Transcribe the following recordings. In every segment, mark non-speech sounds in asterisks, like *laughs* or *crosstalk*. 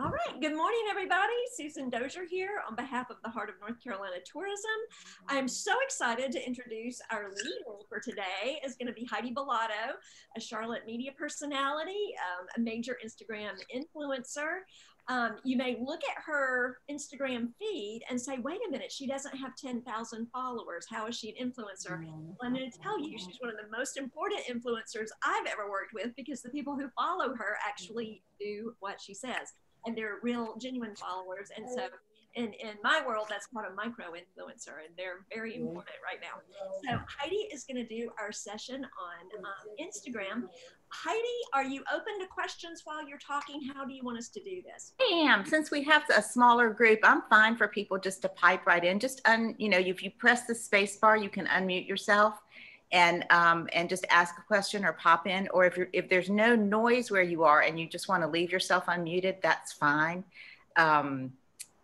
All right. Good morning, everybody. Susan Dosier here on behalf of the Heart of North Carolina Tourism. I'm so excited to introduce our leader for today is going to be Heidi Billotto, a Charlotte media personality, um, a major Instagram influencer. Um, you may look at her Instagram feed and say, wait a minute, she doesn't have 10,000 followers. How is she an influencer? Well, I'm going to tell you, she's one of the most important influencers I've ever worked with because the people who follow her actually do what she says and they're real genuine followers. And so in, in my world, that's called a micro influencer, and they're very important right now. So Heidi is going to do our session on um, Instagram. Heidi, are you open to questions while you're talking? How do you want us to do this? I am. Since we have a smaller group, I'm fine for people just to pipe right in. Just un, you know, if you press the space bar, you can unmute yourself and um, and just ask a question or pop in. Or if you're if there's no noise where you are and you just want to leave yourself unmuted, that's fine. Um,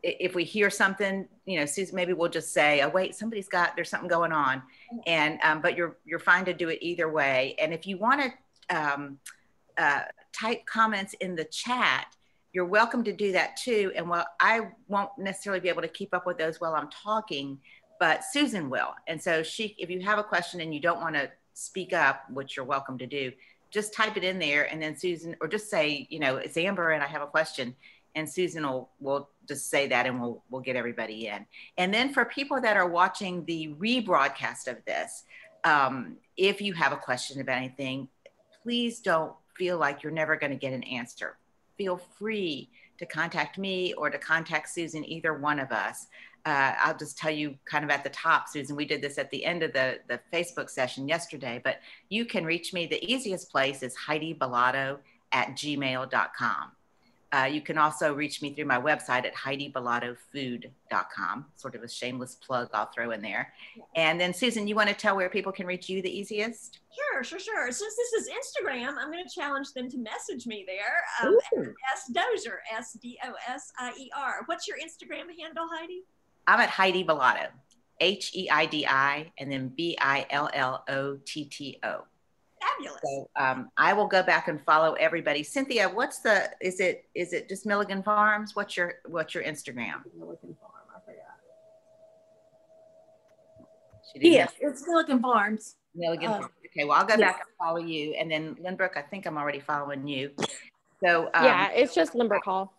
if we hear something, you know, Susan, maybe we'll just say, "Oh, wait, somebody's got there's something going on," and um, but you're you're fine to do it either way. And if you want to um, uh, type comments in the chat, you're welcome to do that too. And while I won't necessarily be able to keep up with those while I'm talking, but Susan will. And so she, if you have a question and you don't want to speak up, which you're welcome to do, just type it in there and then Susan, or just say, you know, it's Amber and I have a question. And Susan will, will just say that and we'll, we'll get everybody in. And then for people that are watching the rebroadcast of this, um, if you have a question about anything, please don't feel like you're never going to get an answer. Feel free to contact me or to contact Susan, either one of us uh, I'll just tell you kind of at the top, Susan, we did this at the end of the, the Facebook session yesterday, but you can reach me. The easiest place is Heidi Billotto at gmail.com. Uh, you can also reach me through my website at HeidiBillottoFood.com, sort of a shameless plug I'll throw in there. And then, Susan, you want to tell where people can reach you the easiest? Sure, sure, sure. Since this is Instagram, I'm going to challenge them to message me there. Um, S Dosier, S D O S I E R. What's your Instagram handle, Heidi? I'm at Heidi Billotto, H E I D I, and then B I L L O T T O. Fabulous. So um, I will go back and follow everybody. Cynthia, what's the? Is it is it just Milligan Farms? What's your what's your Instagram? Milligan Farm. I forgot. Yes, it's Milligan Farms. Milligan. Uh, okay, well I'll go back and follow you, and then Lindbrook. I think I'm already following you. So um, yeah, it's just Lindbrook Hall.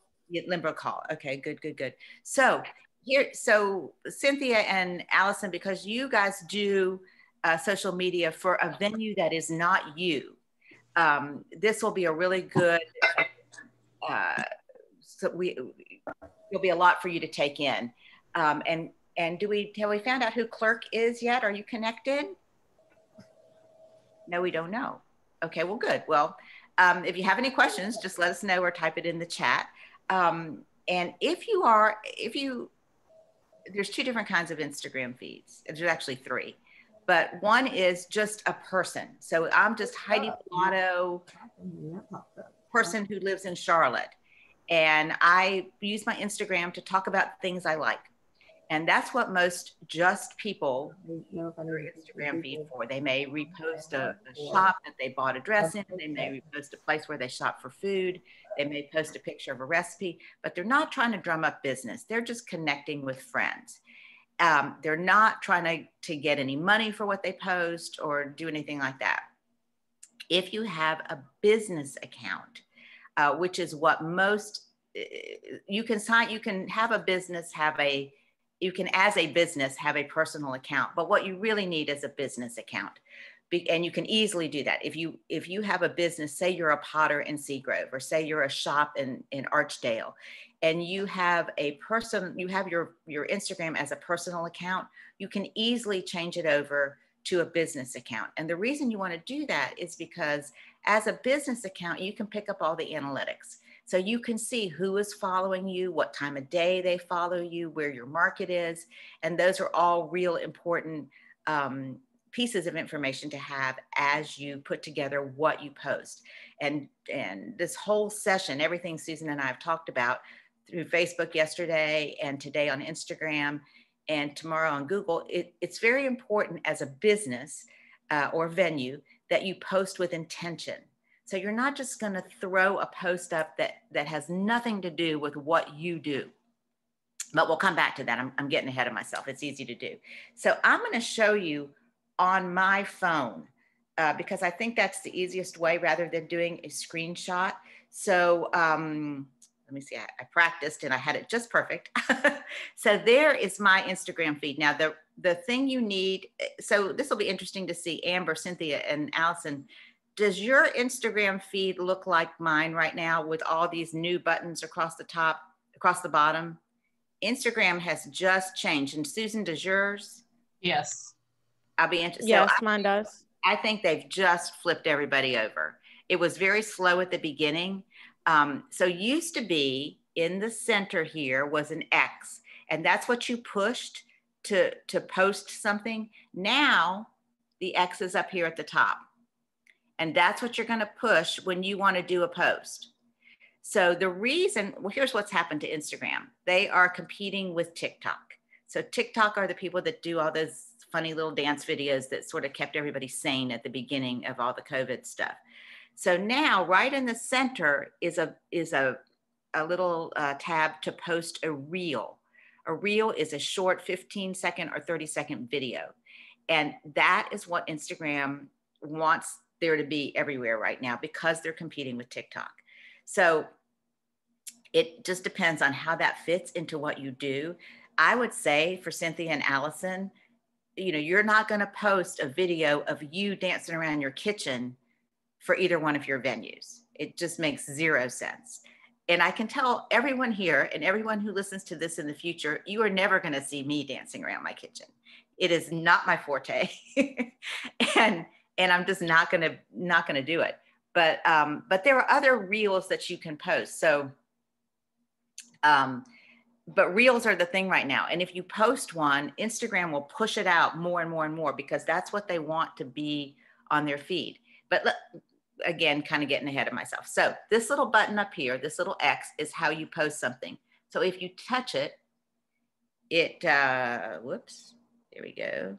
Lindbrook Hall. Okay, good, good, good. So here, so Cynthia and Allison, because you guys do uh, social media for a venue that is not you, um, this will be a really good. Uh, so we, it'll be a lot for you to take in. Um, and and do we have we found out who clerk is yet? Are you connected? No, we don't know. Okay, well, good. Well, um, if you have any questions, just let us know or type it in the chat. Um, and if you are, if you there's two different kinds of Instagram feeds. There's actually three, but one is just a person. So I'm just Heidi oh, Billotto, person who lives in Charlotte, and I use my Instagram to talk about things I like. And that's what most just people Instagram feed for. They may repost a, a, shop that they bought a dress in. They may repost a place where they shop for food. They may post a picture of a recipe, but they're not trying to drum up business. They're just connecting with friends. Um, they're not trying to, to get any money for what they post or do anything like that. If you have a business account, uh, which is what most uh, you can sign, you can have a business, have a you can as a business have a personal account but what you really need is a business account and you can easily do that if you if you have a business say you're a potter in seagrove or say you're a shop in in archdale and you have a person you have your your instagram as a personal account you can easily change it over to a business account and the reason you want to do that is because as a business account you can pick up all the analytics so you can see who is following you, what time of day they follow you, where your market is. And those are all real important um, pieces of information to have as you put together what you post. And, and this whole session, everything Susan and I have talked about through Facebook yesterday and today on Instagram and tomorrow on Google, it, it's very important as a business uh, or venue that you post with intention So you're not just going to throw a post up that that has nothing to do with what you do. But we'll come back to that. I'm, I'm getting ahead of myself. It's easy to do. So I'm going to show you on my phone uh, because I think that's the easiest way rather than doing a screenshot. So um, let me see, I, I, practiced and I had it just perfect. *laughs* so there is my Instagram feed. Now the, the thing you need, so this will be interesting to see Amber, Cynthia and Allison does your Instagram feed look like mine right now with all these new buttons across the top, across the bottom? Instagram has just changed. And Susan, does yours? Yes. I'll be interested. Yes, so mine does. I think they've just flipped everybody over. It was very slow at the beginning. Um, so used to be in the center here was an X, and that's what you pushed to to post something. Now the X is up here at the top. And that's what you're going to push when you want to do a post. So the reason, well, here's what's happened to Instagram. They are competing with TikTok. So TikTok are the people that do all those funny little dance videos that sort of kept everybody sane at the beginning of all the COVID stuff. So now, right in the center is a is a a little uh, tab to post a reel. A reel is a short 15 second or 30 second video, and that is what Instagram wants there to be everywhere right now because they're competing with TikTok. So it just depends on how that fits into what you do. I would say for Cynthia and Allison, you know, you're not going to post a video of you dancing around your kitchen for either one of your venues. It just makes zero sense. And I can tell everyone here and everyone who listens to this in the future, you are never going to see me dancing around my kitchen. It is not my forte. *laughs* and and I'm just not gonna not gonna do it. But um, but there are other reels that you can post. So um, but reels are the thing right now. And if you post one, Instagram will push it out more and more and more because that's what they want to be on their feed. But again, kind of getting ahead of myself. So this little button up here, this little X is how you post something. So if you touch it, it, uh, whoops, there we go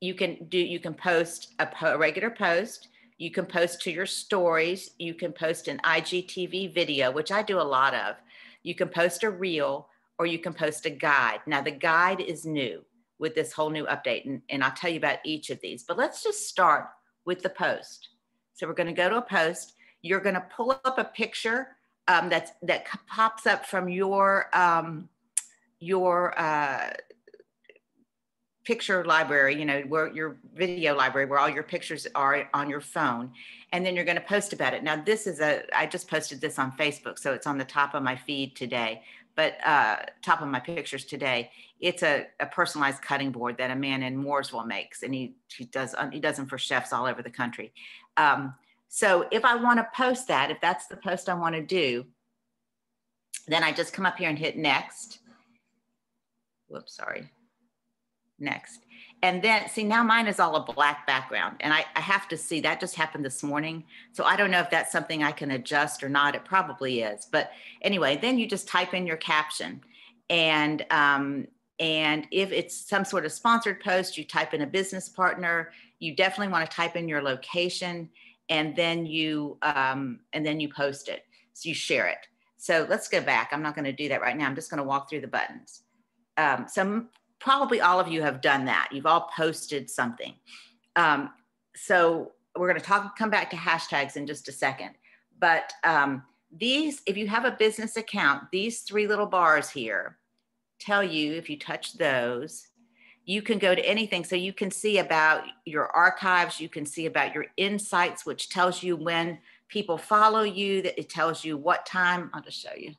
you can do you can post a, po- a regular post you can post to your stories you can post an igtv video which i do a lot of you can post a reel or you can post a guide now the guide is new with this whole new update and, and i'll tell you about each of these but let's just start with the post so we're going to go to a post you're going to pull up a picture um, that's that pops up from your um, your uh, picture library, you know, where your video library, where all your pictures are on your phone. And then you're going to post about it. Now, this is a, I just posted this on Facebook, so it's on the top of my feed today, but uh, top of my pictures today. It's a, a personalized cutting board that a man in Mooresville makes, and he, he does he does them for chefs all over the country. Um, so if I want to post that, if that's the post I want to do, then I just come up here and hit next. Whoops, sorry next. And then see now mine is all a black background and I, I, have to see that just happened this morning. So I don't know if that's something I can adjust or not. It probably is. But anyway, then you just type in your caption and um, and if it's some sort of sponsored post, you type in a business partner. You definitely want to type in your location and then you um, and then you post it. So you share it. So let's go back. I'm not going to do that right now. I'm just going to walk through the buttons. Um, some probably all of you have done that. You've all posted something. Um, so we're going to talk, come back to hashtags in just a second. But um, these, if you have a business account, these three little bars here tell you if you touch those, you can go to anything. So you can see about your archives, you can see about your insights, which tells you when people follow you, that it tells you what time. I'll just show you.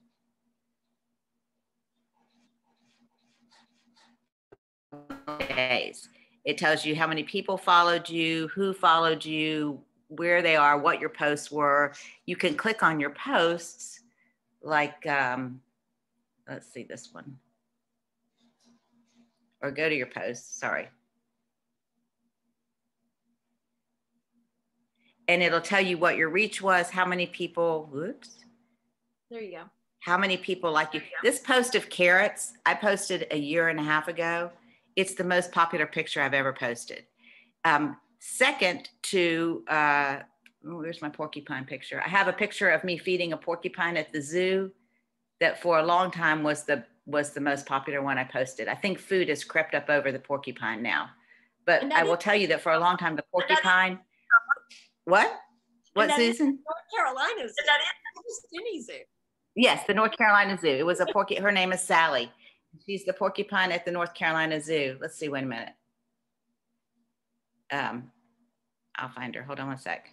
Days. It tells you how many people followed you, who followed you, where they are, what your posts were. You can click on your posts, like, um, let's see this one, or go to your posts, sorry. And it'll tell you what your reach was, how many people, whoops. There you go. How many people like you. This post of carrots, I posted a year and a half ago it's the most popular picture I've ever posted. Um, second to uh, oh, there's my porcupine picture. I have a picture of me feeding a porcupine at the zoo that for a long time was the was the most popular one I posted. I think food has crept up over the porcupine now. But I will tell you that for a long time the porcupine what? What Susan? North Carolina's is that it? Zoo. Yes, the North Carolina Zoo. It was a porcupine. Her name is Sally. She's the porcupine at the North Carolina Zoo. Let's see, wait a minute. Um, I'll find her. Hold on one sec.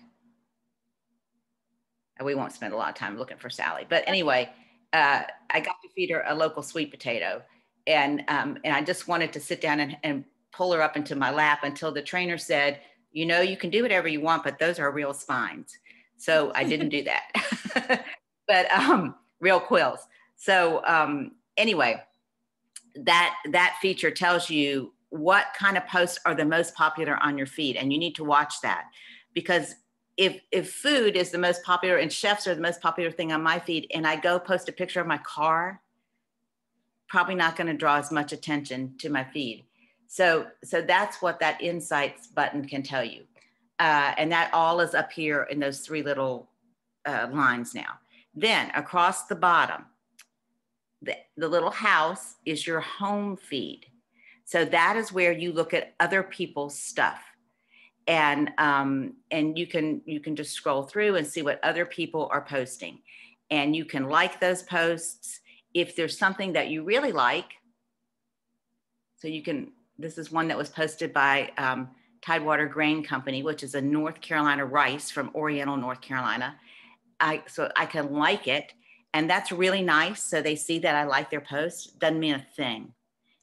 We won't spend a lot of time looking for Sally. But anyway, uh, I got to feed her a local sweet potato. And, um, and I just wanted to sit down and, and pull her up into my lap until the trainer said, you know, you can do whatever you want, but those are real spines. So I didn't do that. *laughs* but um, real quills. So um, anyway, that that feature tells you what kind of posts are the most popular on your feed and you need to watch that. Because if if food is the most popular and chefs are the most popular thing on my feed and i go post a picture of my car probably not going to draw as much attention to my feed. So so that's what that insights button can tell you. Uh, and that all is up here in those three little uh, lines now. Then across the bottom the, the little house is your home feed. So that is where you look at other people's stuff. And um, and you can you can just scroll through and see what other people are posting. And you can like those posts if there's something that you really like. So you can, this is one that was posted by um, Tidewater Grain Company, which is a North Carolina rice from Oriental, North Carolina. I, so I can like it and that's really nice. So they see that I like their post. Doesn't mean a thing.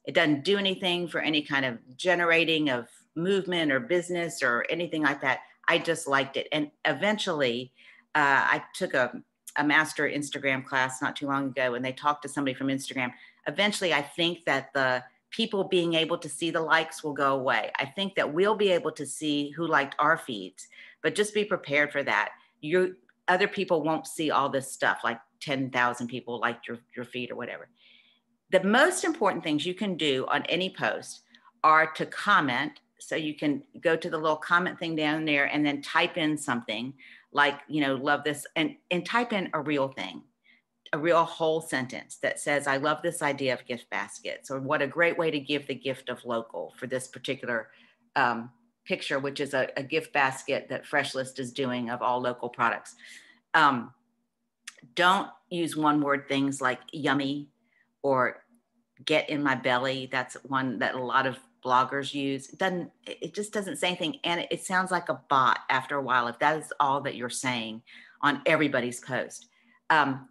It doesn't do anything for any kind of generating of movement or business or anything like that. I just liked it. And eventually, uh, I took a, a master Instagram class not too long ago, and they talked to somebody from Instagram. Eventually, I think that the people being able to see the likes will go away. I think that we'll be able to see who liked our feeds, but just be prepared for that. You other people won't see all this stuff like 10,000 people liked your, your feed or whatever. The most important things you can do on any post are to comment. So you can go to the little comment thing down there and then type in something like, you know, love this and, and type in a real thing, a real whole sentence that says, I love this idea of gift baskets or what a great way to give the gift of local for this particular um, picture, which is a, a, gift basket that Fresh List is doing of all local products. Um, don't use one word things like yummy or get in my belly. That's one that a lot of bloggers use. It doesn't it just doesn't say anything and it, sounds like a bot after a while if that is all that you're saying on everybody's post. Um,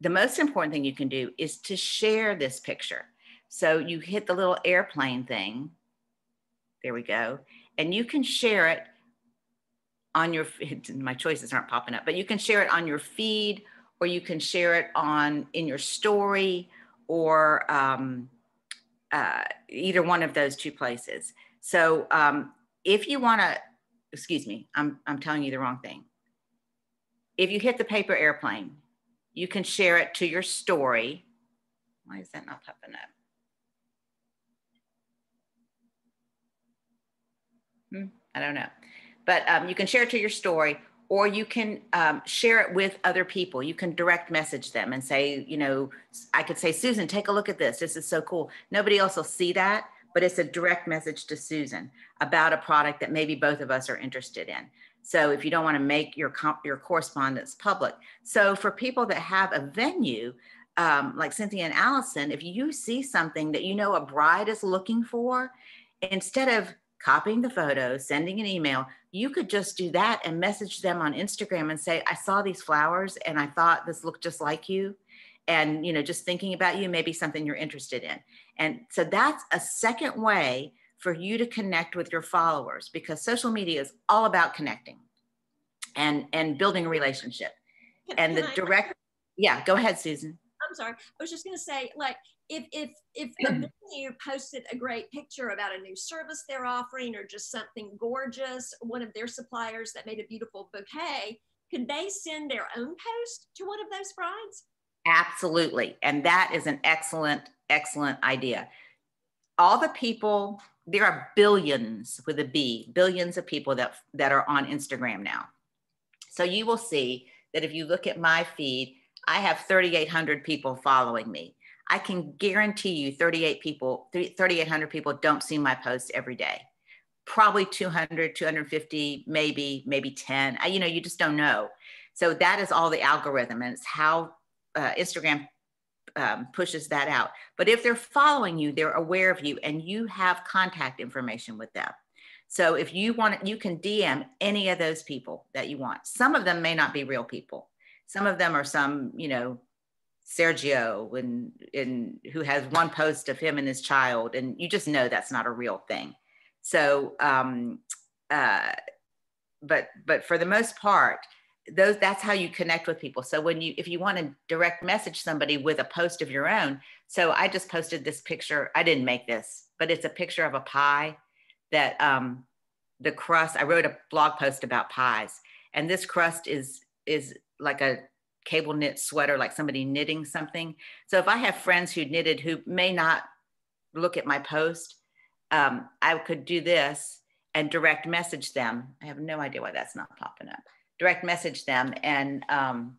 the most important thing you can do is to share this picture. So you hit the little airplane thing. There we go. And you can share it on your *laughs* my choices aren't popping up but you can share it on your feed or you can share it on in your story or um, uh, either one of those two places. So um, if you want to excuse me I'm, I'm telling you the wrong thing. If you hit the paper airplane you can share it to your story. Why is that not popping up? Hmm, i don't know but um, you can share it to your story or you can um, share it with other people. You can direct message them and say, you know, I could say, Susan, take a look at this. This is so cool. Nobody else will see that, but it's a direct message to Susan about a product that maybe both of us are interested in. So if you don't want to make your your correspondence public, so for people that have a venue, um, like Cynthia and Allison, if you see something that you know a bride is looking for, instead of copying the photo, sending an email, you could just do that and message them on Instagram and say, I saw these flowers and I thought this looked just like you. And, you know, just thinking about you, maybe something you're interested in. And so that's a second way for you to connect with your followers because social media is all about connecting and and building a relationship. Can, and can the I, direct, yeah, go ahead, Susan. I'm sorry. I was just going to say, like, if if if *clears throat* a venue posted a great picture about a new service they're offering or just something gorgeous, one of their suppliers that made a beautiful bouquet, could they send their own post to one of those brides? Absolutely. And that is an excellent, excellent idea. All the people, there are billions with a B, billions of people that that are on Instagram now. So you will see that if you look at my feed, I have 3,800 people following me. I can guarantee you 38 people, 3,800 people don't see my posts every day. Probably 200, 250, maybe, maybe 10. I, you know, you just don't know. So that is all the algorithm and it's how uh, Instagram um, pushes that out. But if they're following you, they're aware of you and you have contact information with them. So if you want, you can DM any of those people that you want. Some of them may not be real people. Some of them are some, you know, Sergio and, and who has one post of him and his child, and you just know that's not a real thing. So, um, uh, but but for the most part, those that's how you connect with people. So when you if you want to direct message somebody with a post of your own, so I just posted this picture. I didn't make this, but it's a picture of a pie that um, the crust, I wrote a blog post about pies and this crust is, is like a cable knit sweater, like somebody knitting something. So if I have friends who knitted who may not look at my post, um, I could do this and direct message them. I have no idea why that's not popping up. Direct message them and um,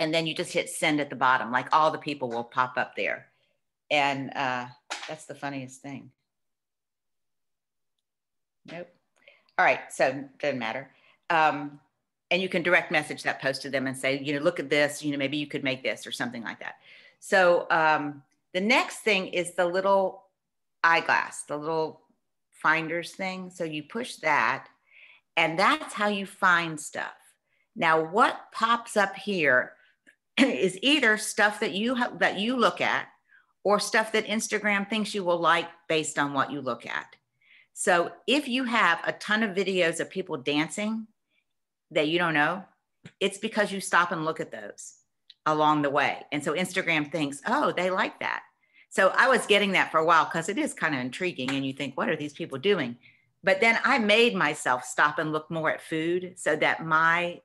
and then you just hit send at the bottom. Like all the people will pop up there, and uh, that's the funniest thing. Nope. All right, so doesn't matter. Um, and you can direct message that post to them and say, you know, look at this, you know, maybe you could make this or something like that. So um, the next thing is the little eyeglass, the little finders thing. So you push that, and that's how you find stuff. Now, what pops up here *clears throat* is either stuff that you ha- that you look at, or stuff that Instagram thinks you will like based on what you look at. So if you have a ton of videos of people dancing that you don't know, it's because you stop and look at those along the way. And so Instagram thinks, oh, they like that. So I was getting that for a while because it is kind of intriguing. And you think, what are these people doing? But then I made myself stop and look more at food so that my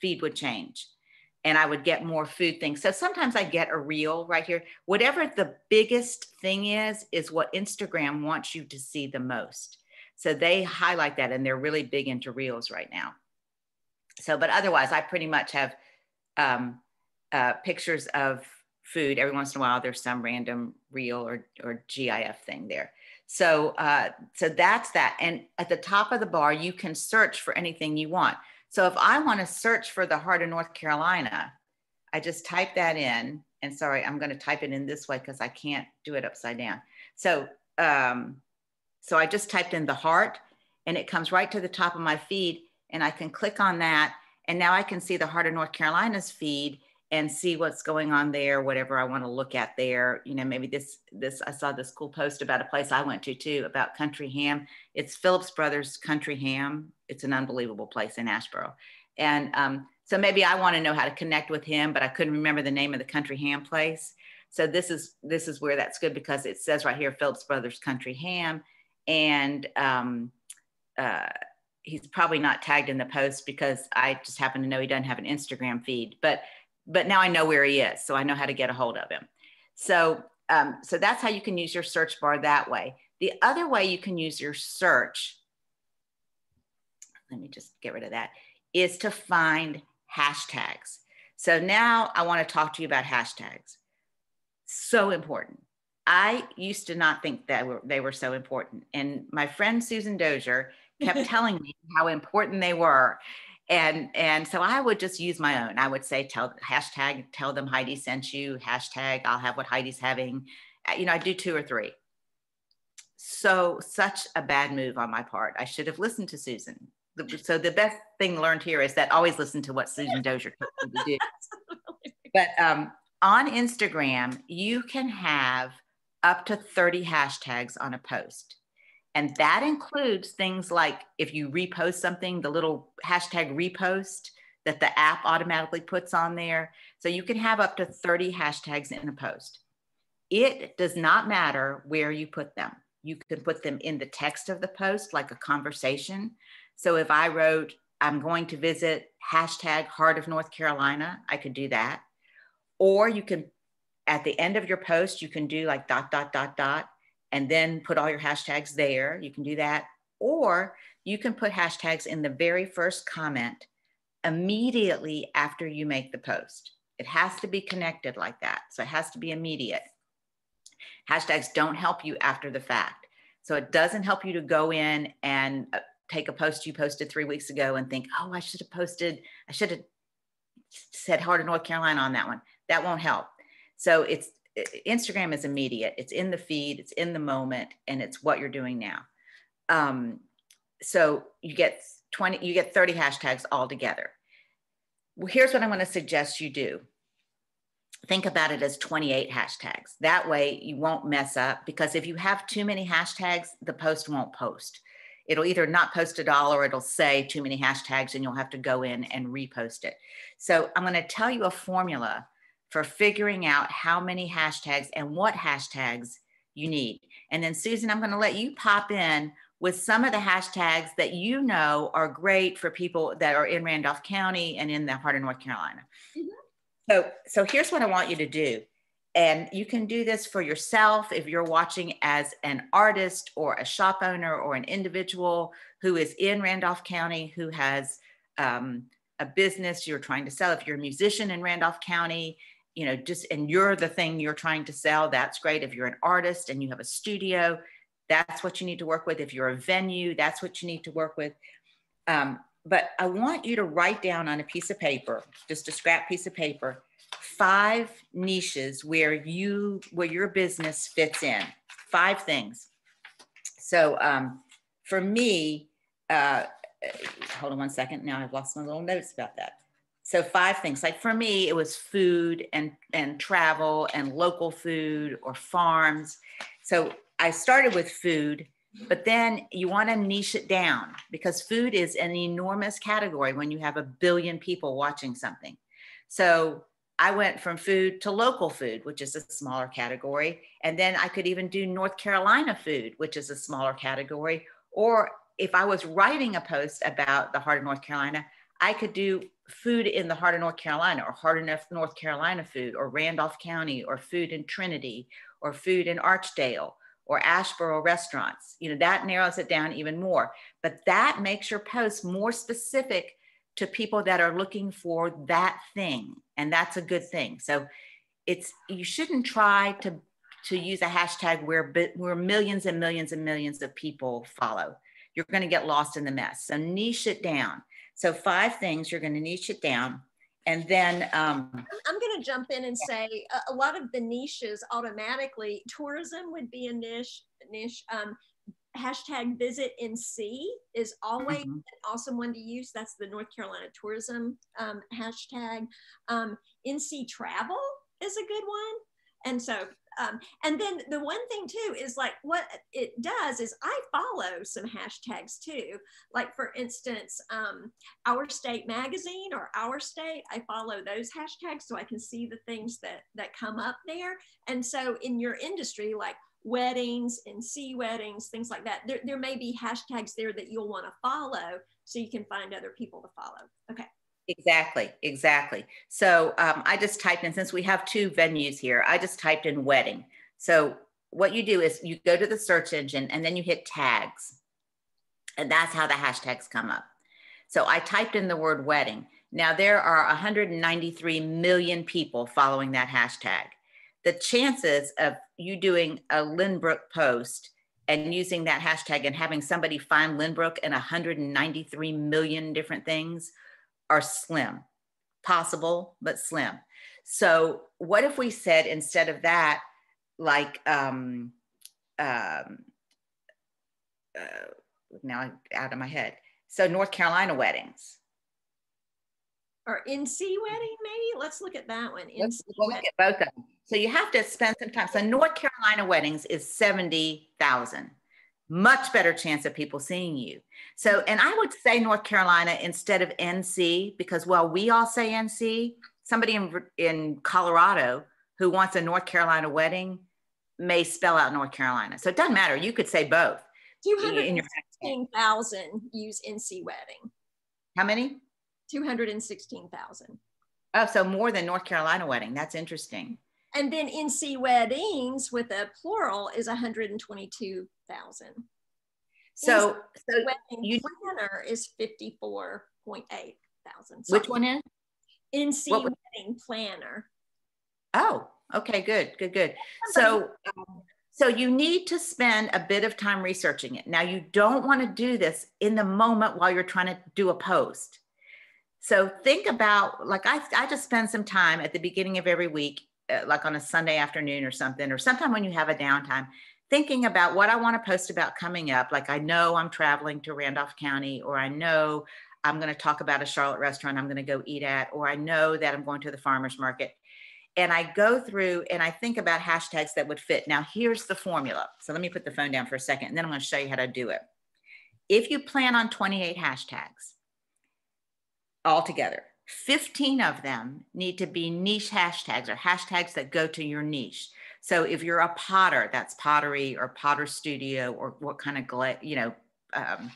feed would change and I would get more food things. So sometimes I get a reel right here. Whatever the biggest thing is, is what Instagram wants you to see the most. So they highlight that and they're really big into reels right now. So, but otherwise, I pretty much have um, uh, pictures of food. Every once in a while, there's some random reel or, or GIF thing there. So, uh, so that's that. And at the top of the bar, you can search for anything you want. So if I want to search for the heart of North Carolina, I just type that in. And sorry, I'm going to type it in this way because I can't do it upside down. So, um, so I just typed in the heart and it comes right to the top of my feed and I can click on that. And now I can see the heart of North Carolina's feed and see what's going on there, whatever I want to look at there. You know, maybe this, this, I saw this cool post about a place I went to too, about country ham. It's Phillips Brothers Country Ham. It's an unbelievable place in Asheboro. And um, so maybe I want to know how to connect with him, but I couldn't remember the name of the country ham place. So this is, this is where that's good because it says right here, Phillips Brothers Country Ham. And um, uh, he's probably not tagged in the post because I just happen to know he doesn't have an Instagram feed, but but now I know where he is, so I know how to get a hold of him. So, um, so that's how you can use your search bar that way. The other way you can use your search, let me just get rid of that, is to find hashtags. So now I want to talk to you about hashtags. So important. I used to not think that were, they were so important. And my friend Susan Dosier kept *laughs* telling me how important they were. And and so i would just use my own. I would say tell hashtag tell them heidi sent you. Hashtag i'll have what heidi's having. Uh, you know i do two or three. So such a bad move on my part. I should have listened to susan. So the best thing learned here is that always listen to what susan *laughs* dosier told you to do. But um, on instagram you can have up to 30 hashtags on a post and that includes things like if you repost something, the little hashtag repost that the app automatically puts on there. So you can have up to 30 hashtags in a post. It does not matter where you put them. You can put them in the text of the post, like a conversation. So if I wrote, I'm going to visit hashtag heart of North Carolina, I could do that. Or you can, at the end of your post, you can do like dot, dot, dot, dot and then put all your hashtags there. You can do that. Or you can put hashtags in the very first comment immediately after you make the post. It has to be connected like that. So it has to be immediate. Hashtags don't help you after the fact. So it doesn't help you to go in and uh, take a post you posted three weeks ago and think, oh, I should have posted, I should have said Heart of North Carolina on that one. That won't help. So it's Instagram is immediate. It's in the feed, it's in the moment, and it's what you're doing now. Um, so you get 20, you get 30 hashtags all together. Well, here's what I'm going to suggest you do. Think about it as 28 hashtags. That way you won't mess up because if you have too many hashtags, the post won't post. It'll either not post at all or it'll say too many hashtags and you'll have to go in and repost it. So I'm going to tell you a formula for figuring out how many hashtags and what hashtags you need. And then Susan, I'm going to let you pop in with some of the hashtags that you know are great for people that are in Randolph County and in the heart of North Carolina. Mm-hmm. So, so here's what I want you to do. And you can do this for yourself if you're watching as an artist or a shop owner or an individual who is in Randolph County who has um, a business you're trying to sell. If you're a musician in Randolph County, you know, just and you're the thing you're trying to sell, that's great. If you're an artist and you have a studio, that's what you need to work with. If you're a venue, that's what you need to work with. Um, but I want you to write down on a piece of paper, just a scrap piece of paper, five niches where you where your business fits in. Five things. So um, for me, uh, hold on one second. Now I've lost my little notes about that. So five things. Like for me, it was food and and travel and local food or farms. So I started with food but then you want to niche it down because food is an enormous category when you have a billion people watching something. So I went from food to local food, which is a smaller category. And then I could even do North Carolina food, which is a smaller category. Or if I was writing a post about the heart of North Carolina, I could do food in the heart of North Carolina or heart of North Carolina food or Randolph County or food in Trinity or food in Archdale or Asheboro restaurants. You know, that narrows it down even more. But that makes your post more specific to people that are looking for that thing. And that's a good thing. So it's you shouldn't try to to use a hashtag where where millions and millions and millions of people follow. You're going to get lost in the mess. So niche it down. So five things you're going to niche it down and then um, I'm going to jump in and say a, a, lot of the niches automatically tourism would be a niche niche. Um, hashtag visit NC is always mm-hmm. an awesome one to use. That's the North Carolina tourism um, hashtag. Um, NC travel is a good one. And so um, and then the one thing too is like what it does is I follow some hashtags too. Like for instance, um, Our State Magazine or Our State, I follow those hashtags so I can see the things that that come up there. And so in your industry, like weddings and sea weddings, things like that, there, there may be hashtags there that you'll want to follow so you can find other people to follow. Okay. Exactly, exactly. So um, I just typed in, since we have two venues here, I just typed in wedding. So what you do is you go to the search engine and then you hit tags. And that's how the hashtags come up. So I typed in the word wedding. Now there are 193 million people following that hashtag. The chances of you doing a Lynbrook post and using that hashtag and having somebody find Lynbrook and 193 million different things are slim, possible, but slim. So, what if we said instead of that, like, um, um, uh, now out of my head. So, North Carolina weddings. Or NC wedding, maybe? Let's look at that one. Let's look at both of them. So, you have to spend some time. So, North Carolina weddings is 70,000 much better chance of people seeing you. So, and I would say North Carolina instead of NC because while we all say NC, somebody in in Colorado who wants a North Carolina wedding may spell out North Carolina. So it doesn't matter. You could say both. 216,000 use NC wedding. How many? 216,000. Oh, so more than North Carolina wedding. That's interesting. And then NC weddings with a plural is 122,000. So, so wedding planner is 54.8. thousand. Which one is? NC What Wedding Planner. Oh, okay, good, good, good. So, um, so you need to spend a bit of time researching it. Now, you don't want to do this in the moment while you're trying to do a post. So think about like I, I just spend some time at the beginning of every week, Uh, like on a Sunday afternoon or something, or sometime when you have a downtime, thinking about what I want to post about coming up. Like I know I'm traveling to Randolph County, or I know I'm going to talk about a Charlotte restaurant I'm going to go eat at, or I know that I'm going to the farmer's market. And I go through and I think about hashtags that would fit. Now, here's the formula. So let me put the phone down for a second, and then I'm going to show you how to do it. If you plan on 28 hashtags altogether, 15 of them need to be niche hashtags or hashtags that go to your niche. So if you're a potter, that's pottery or potter studio or what kind of, gla- you know, um,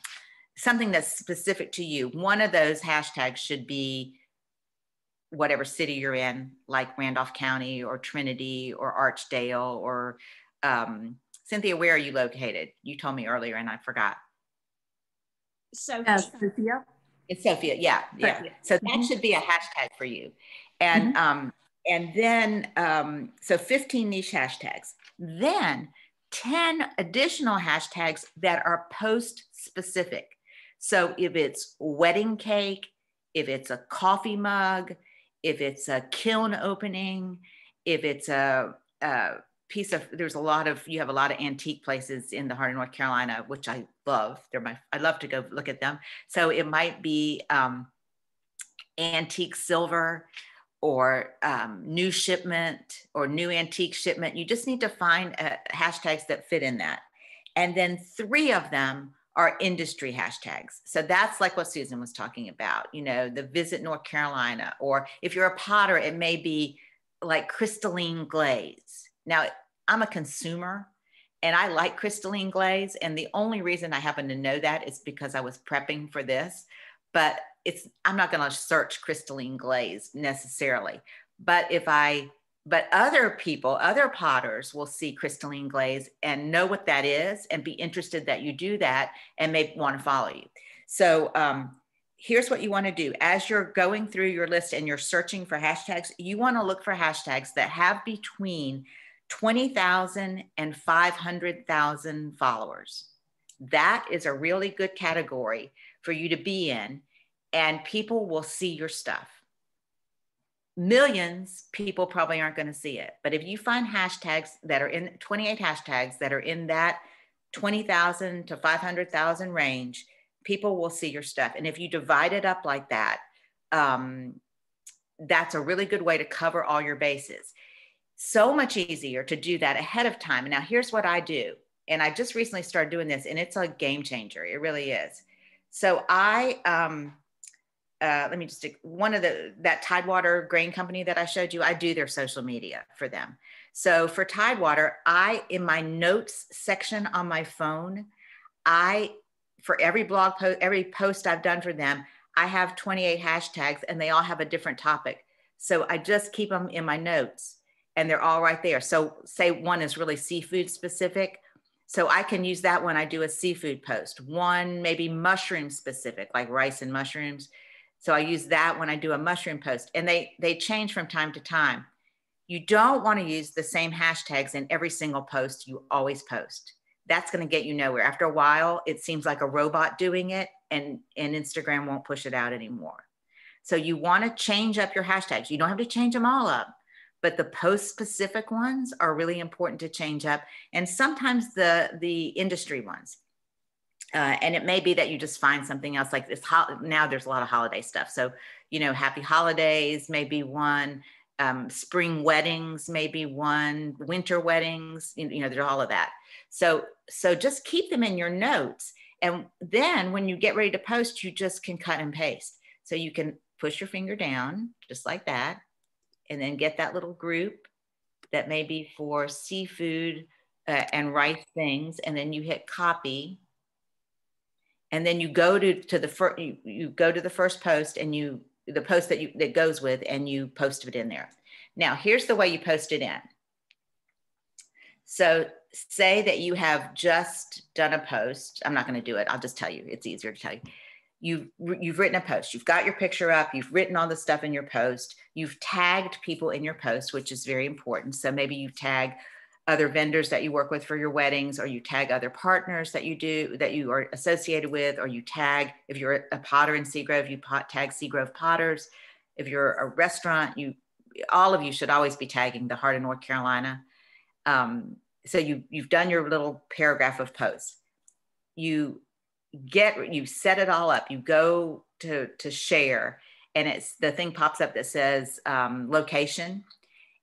something that's specific to you. One of those hashtags should be whatever city you're in, like Randolph County or Trinity or Archdale or um, Cynthia, where are you located? You told me earlier and I forgot. So Uh, Sophia? It's Sophia, yeah, yeah. So that should be a hashtag for you. And um, and then um, so 15 niche hashtags. Then 10 additional hashtags that are post specific. So if it's wedding cake, if it's a coffee mug, if it's a kiln opening, if it's a, a piece of there's a lot of you have a lot of antique places in the heart of North Carolina, which I love. They're my I love to go look at them. So it might be um, antique silver or um, new shipment or new antique shipment. You just need to find uh, hashtags that fit in that. And then three of them are industry hashtags. So that's like what Susan was talking about, you know, the visit North Carolina, or if you're a potter, it may be like crystalline glaze. Now, I'm a consumer and I like crystalline glaze. And the only reason I happen to know that is because I was prepping for this. But it's, I'm not going to search crystalline glaze necessarily. But if I, but other people, other potters will see crystalline glaze and know what that is and be interested that you do that and may want to follow you. So, um, here's what you want to do as you're going through your list and you're searching for hashtags you want to look for hashtags that have between 20,000 and 500,000 followers that is a really good category for you to be in and people will see your stuff millions people probably aren't going to see it but if you find hashtags that are in 28 hashtags that are in that 20,000 to 500,000 range people will see your stuff. And if you divide it up like that, um, that's a really good way to cover all your bases. So much easier to do that ahead of time. Now here's what I do. And I just recently started doing this, and it's a game changer. It really is. So I, um, uh, let me just one of the that Tidewater grain company that I showed you. I do their social media for them. So for Tidewater, I in my notes section on my phone, I for every blog post, every post I've done for them, I have 28 hashtags and they all have a different topic. So I just keep them in my notes and they're all right there. So say one is really seafood specific. So I can use that when I do a seafood post. One maybe mushroom specific, like rice and mushrooms. So I use that when I do a mushroom post and they they change from time to time. You don't want to use the same hashtags in every single post you always post that's going to get you nowhere. After a while, it seems like a robot doing it, and, and Instagram won't push it out anymore. So you want to change up your hashtags. You don't have to change them all up, but the post specific ones are really important to change up, and sometimes the the industry ones. Uh, and it may be that you just find something else like this. Ho- now there's a lot of holiday stuff. So, you know, happy holidays may be one, um, spring weddings may be one, winter weddings, you, you know, there's all of that. So, so just keep them in your notes. And then when you get ready to post, you just can cut and paste. So you can push your finger down just like that, and then get that little group that may be for seafood uh, and rice things. And then you hit copy. And then you go to, to the first, you, you go to the first post and you, the post that you, that goes with, and you post it in there. Now, here's the way you post it in. So say that you have just done a post. I'm not going to do it. I'll just tell you. It's easier to tell you. You've you've written a post. You've got your picture up. You've written all the stuff in your post. You've tagged people in your post which is very important. So maybe you tag other vendors that you work with for your weddings or you tag other partners that you do that you are associated with or you tag if you're a potter in seagrove you pot, tag seagrove potters. If you're a restaurant you all of you should always be tagging the heart of north carolina. Um, so you you've done your little paragraph of posts. You get you set it all up you go to to share and it's the thing pops up that says um, location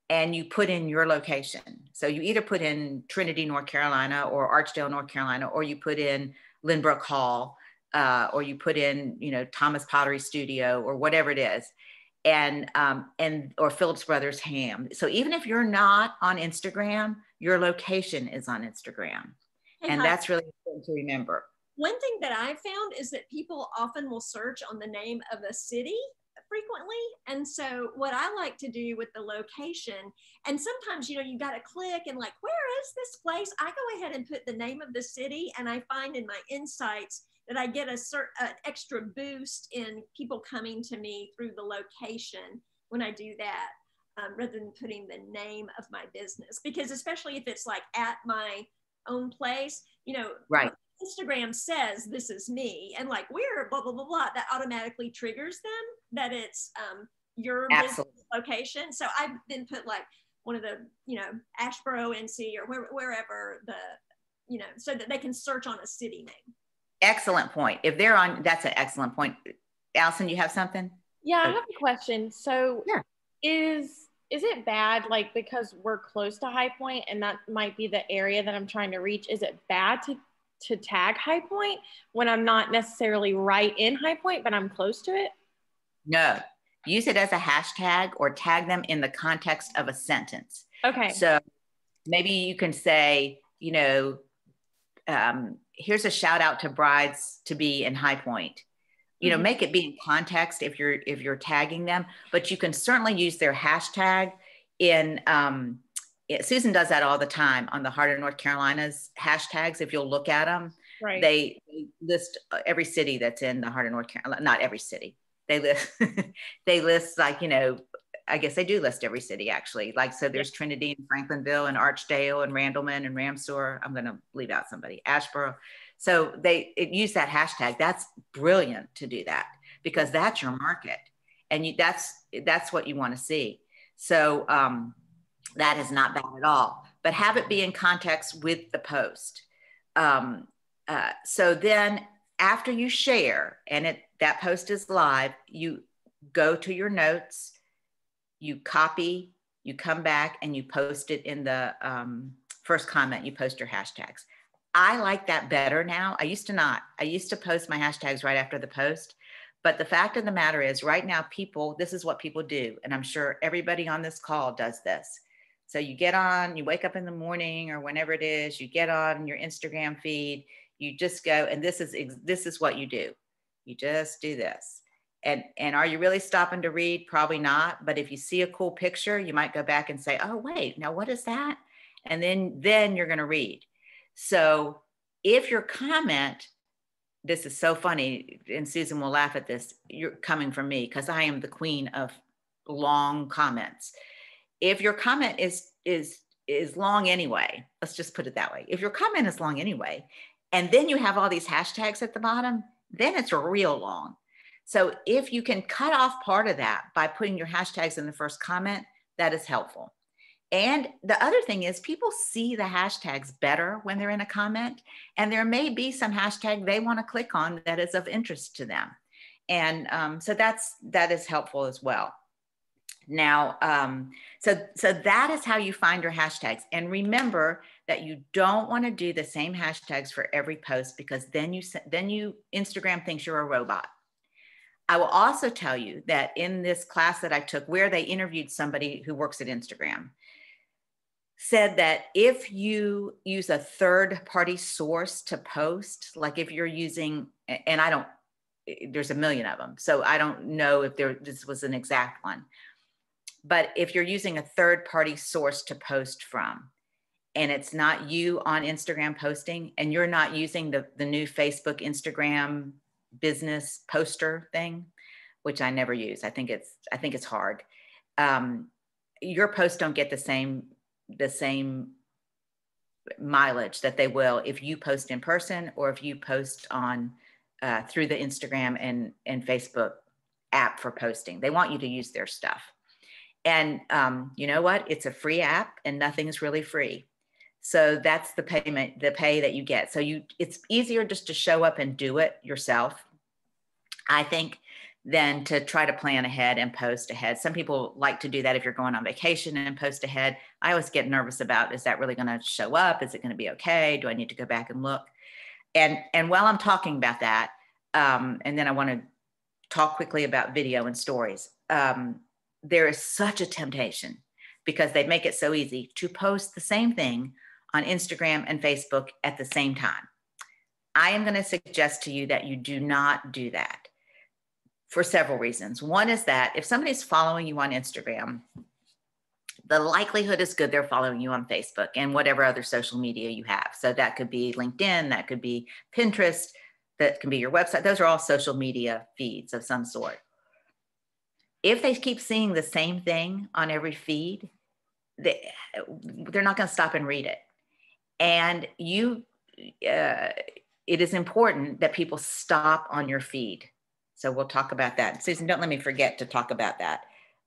and you put in your location. So you either put in trinity north carolina or archdale north carolina or you put in lynbrook hall uh, or you put in you know thomas pottery studio or whatever it is and um, and or phillips brothers ham. So even if you're not on instagram your location is on instagram. And that's really important to remember one thing that I found is that people often will search on the name of a city frequently. And so what I like to do with the location, and sometimes, you know, you got to click and like, where is this place? I go ahead and put the name of the city and I find in my insights that I get a certain uh, extra boost in people coming to me through the location when I do that. Um, rather than putting the name of my business, because especially if it's like at my own place, you know, right Instagram says this is me and like we're blah blah blah blah that automatically triggers them that it's um your location. So I've been put like one of the you know Asheboro, NC or where, wherever the you know so that they can search on a city name. Excellent point. If they're on, that's an excellent point. Allison, you have something? Yeah, I have a question. So yeah. is is it bad like because we're close to high point and that might be the area that i'm trying to reach is it bad to to tag high point when I'm not necessarily right in high point, but I'm close to it? No, use it as a hashtag or tag them in the context of a sentence. Okay. So maybe you can say, you know, um, here's a shout out to brides to be in high point. You know, mm-hmm. make it be in context if you're if you're tagging them, but you can certainly use their hashtag in um, Susan does that all the time on the Heart of North Carolina's hashtags. If you'll look at them, right. they, they list uh, every city that's in the Heart of North Carolina. Not every city. They list *laughs* they list like you know. I guess they do list every city actually. Like so, there's yeah. Trinity and Franklinville and Archdale and Randleman and Ramseur. I'm going to leave out somebody. Asheboro. So they it, use that hashtag. That's brilliant to do that because that's your market, and you, that's that's what you want to see. So um, that is not bad at all. But have it be in context with the post. Um, uh, so then after you share and it that post is live, you go to your notes, you copy, you come back and you post it in the um, first comment, you post your hashtags. I like that better now. I used to not. I used to post my hashtags right after the post. But the fact of the matter is, right now, people, this is what people do. And I'm sure everybody on this call does this. So you get on, you wake up in the morning or whenever it is, you get on your Instagram feed, you just go and this is this is what you do. You just do this. And and are you really stopping to read? Probably not, but if you see a cool picture, you might go back and say, "Oh, wait, now what is that?" And then then you're going to read. So, if your comment this is so funny and Susan will laugh at this. You're coming from me because I am the queen of long comments if your comment is is is long anyway let's just put it that way. If your comment is long anyway and then you have all these hashtags at the bottom then it's real long. So if you can cut off part of that by putting your hashtags in the first comment that is helpful. And the other thing is people see the hashtags better when they're in a comment and there may be some hashtag they want to click on that is of interest to them. And um, so that's that is helpful as well now, um, so, so that is how you find your hashtags. And remember that you don't want to do the same hashtags for every post because then you, then you, Instagram thinks you're a robot. I will also tell you that in this class that I took where they interviewed somebody who works at Instagram, said that if you use a third party source to post, like if you're using, and I don't, there's a million of them. So I don't know if there, this was an exact one, but if you're using a third party source to post from, and it's not you on Instagram posting, and you're not using the, the new Facebook, Instagram business poster thing, which I never use. I think it's I think it's hard. Um, your posts don't get the same the same mileage that they will if you post in person or if you post on uh, through the Instagram and and Facebook app for posting. They want you to use their stuff. And um, you know what? It's a free app and nothing's really free. So that's the payment, the pay that you get. So you it's easier just to show up and do it yourself. I think than to try to plan ahead and post ahead. Some people like to do that if you're going on vacation and post ahead. I always get nervous about is that really going to show up? Is it going to be okay? Do I need to go back and look? And and while I'm talking about that, um, and then I want to talk quickly about video and stories. Um, there is such a temptation because they make it so easy to post the same thing on Instagram and Facebook at the same time. I am going to suggest to you that you do not do that for several reasons. One is that if somebody's following you on Instagram, the likelihood is good they're following you on Facebook and whatever other social media you have. So that could be LinkedIn, that could be Pinterest, that can be your website. Those are all social media feeds of some sort. If they keep seeing the same thing on every feed, they, they're not going to stop and read it. And you, uh, it is important that people stop on your feed. So we'll talk about that. Susan, don't let me forget to talk about that.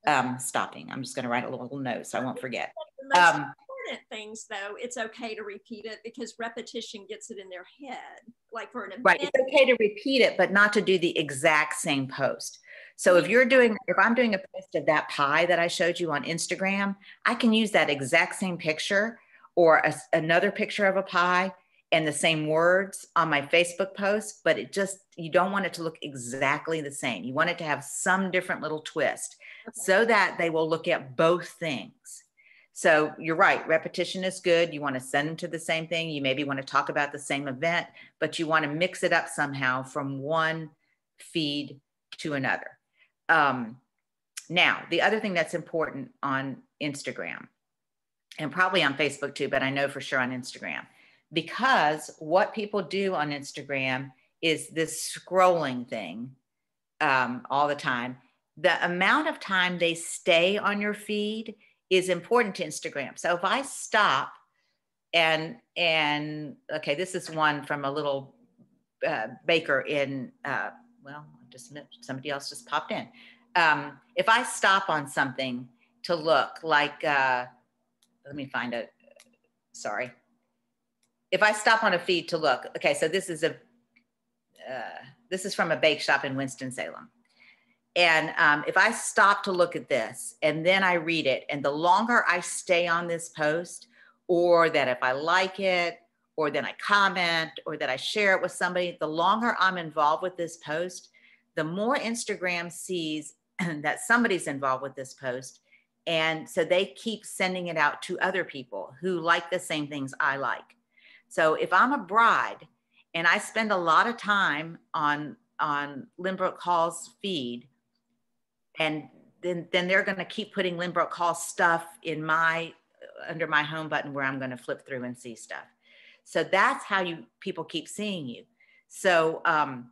Um, stopping. I'm just going to write a little note so I won't forget. Um, important things though it's okay to repeat it because repetition gets it in their head like for an event. right it's okay to repeat it but not to do the exact same post so if you're doing if i'm doing a post of that pie that i showed you on instagram i can use that exact same picture or a, another picture of a pie and the same words on my facebook post but it just you don't want it to look exactly the same you want it to have some different little twist okay. so that they will look at both things so you're right, repetition is good. You want to send them to the same thing. You maybe want to talk about the same event, but you want to mix it up somehow from one feed to another. Um, now, the other thing that's important on Instagram and probably on Facebook too, but I know for sure on Instagram, because what people do on Instagram is this scrolling thing um, all the time. The amount of time they stay on your feed is important to Instagram. So if I stop and and okay, this is one from a little uh, baker in uh, well, just somebody else just popped in. Um, if I stop on something to look like, uh, let me find a Sorry. If I stop on a feed to look, okay, so this is a uh, this is from a bake shop in Winston Salem. And um, if I stop to look at this and then I read it, and the longer I stay on this post, or that if I like it, or then I comment, or that I share it with somebody, the longer I'm involved with this post, the more Instagram sees *clears throat* that somebody's involved with this post. And so they keep sending it out to other people who like the same things I like. So if I'm a bride and I spend a lot of time on on Lynbrook Hall's feed, and then then they're going to keep putting Lynbrook Hall stuff in my under my home button where I'm going to flip through and see stuff. So that's how you people keep seeing you. So um,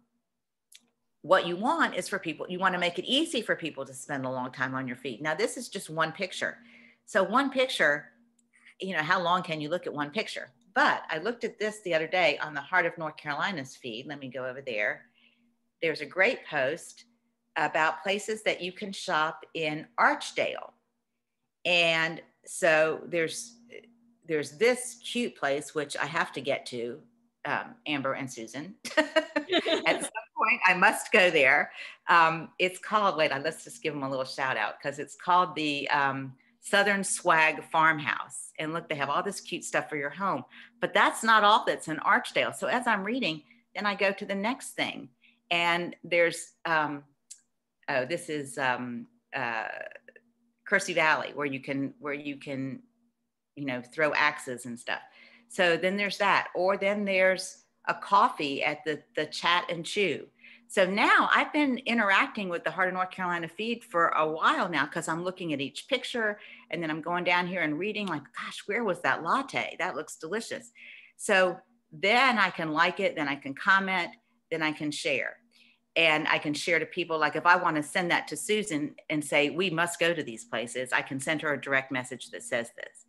what you want is for people you want to make it easy for people to spend a long time on your feed. Now this is just one picture. So one picture, you know, how long can you look at one picture? But I looked at this the other day on the Heart of North Carolina's feed. Let me go over there. There's a great post about places that you can shop in Archdale. And so there's there's this cute place which I have to get to, um, Amber and Susan. *laughs* At some point, I must go there. Um, it's called. Wait, let's just give them a little shout out because it's called the um, Southern Swag Farmhouse. And look, they have all this cute stuff for your home. But that's not all that's in Archdale. So as I'm reading, then I go to the next thing, and there's um, oh, this is um, uh, Kersey Valley, where you can where you can, you know, throw axes and stuff. So then there's that, or then there's a coffee at the the Chat and Chew. So now I've been interacting with the Heart of North Carolina feed for a while now because I'm looking at each picture and then I'm going down here and reading like, gosh, where was that latte? That looks delicious. So then I can like it, then I can comment, then I can share. and I can share to people. Like if I want to send that to Susan and say, we must go to these places, I can send her a direct message that says this.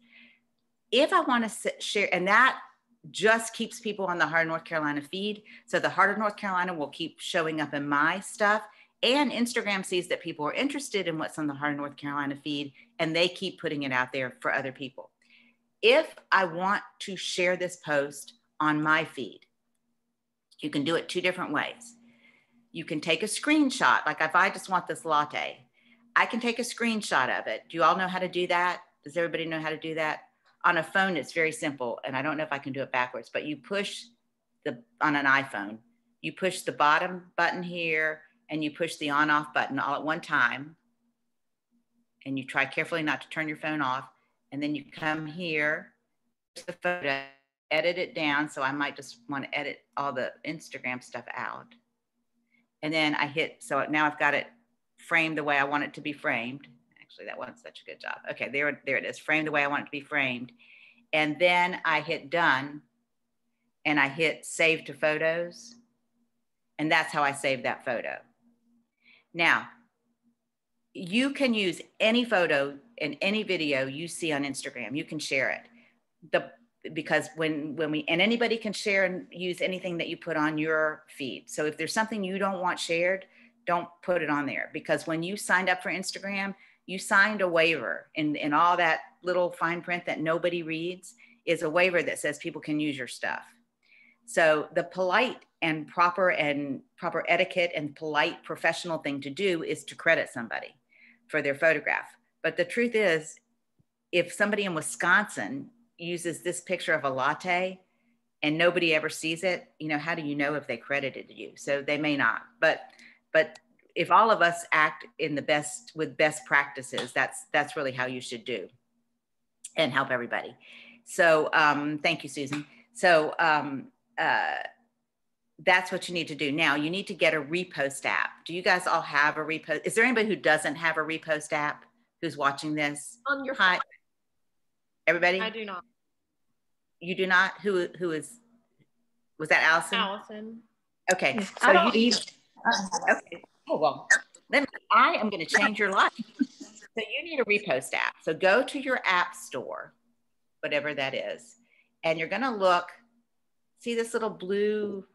If I want to share, and that just keeps people on the Heart of North Carolina feed. So the Heart of North Carolina will keep showing up in my stuff. And Instagram sees that people are interested in what's on the Heart of North Carolina feed, and they keep putting it out there for other people. If I want to share this post on my feed, you can do it two different ways. You can take a screenshot, like if I just want this latte, I can take a screenshot of it. Do you all know how to do that? Does everybody know how to do that? On a phone, it's very simple. And I don't know if I can do it backwards, but you push the, on an iPhone, you push the bottom button here and you push the on off button all at one time. And you try carefully not to turn your phone off. And then you come here, the photo, edit it down. So I might just want to edit all the Instagram stuff out. And then I hit, so now I've got it framed the way I want it to be framed. Actually, that wasn't such a good job. Okay, there, there it is, framed the way I want it to be framed. And then I hit done and I hit save to photos. And that's how I saved that photo. Now, you can use any photo and any video you see on Instagram. You can share it. The because when when we and anybody can share and use anything that you put on your feed. So if there's something you don't want shared, don't put it on there because when you signed up for Instagram, you signed a waiver and and all that little fine print that nobody reads is a waiver that says people can use your stuff. So the polite and proper and proper etiquette and polite professional thing to do is to credit somebody for their photograph. But the truth is, if somebody in Wisconsin uses this picture of a latte and nobody ever sees it, you know, how do you know if they credited you? So they may not. But but if all of us act in the best with best practices, that's that's really how you should do and help everybody. So um, thank you, Susan. So um, uh, that's what you need to do. Now you need to get a repost app. Do you guys all have a repost? Is there anybody who doesn't have a repost app who's watching this? On your Hi. Everybody? I do not. You do not? Who who is was that Allison? Allison. Okay. I So don't you either. okay. Oh well. Me, I am going to change your life. so you need a repost app. So go to your app store, whatever that is, and you're going to look. See this little blue?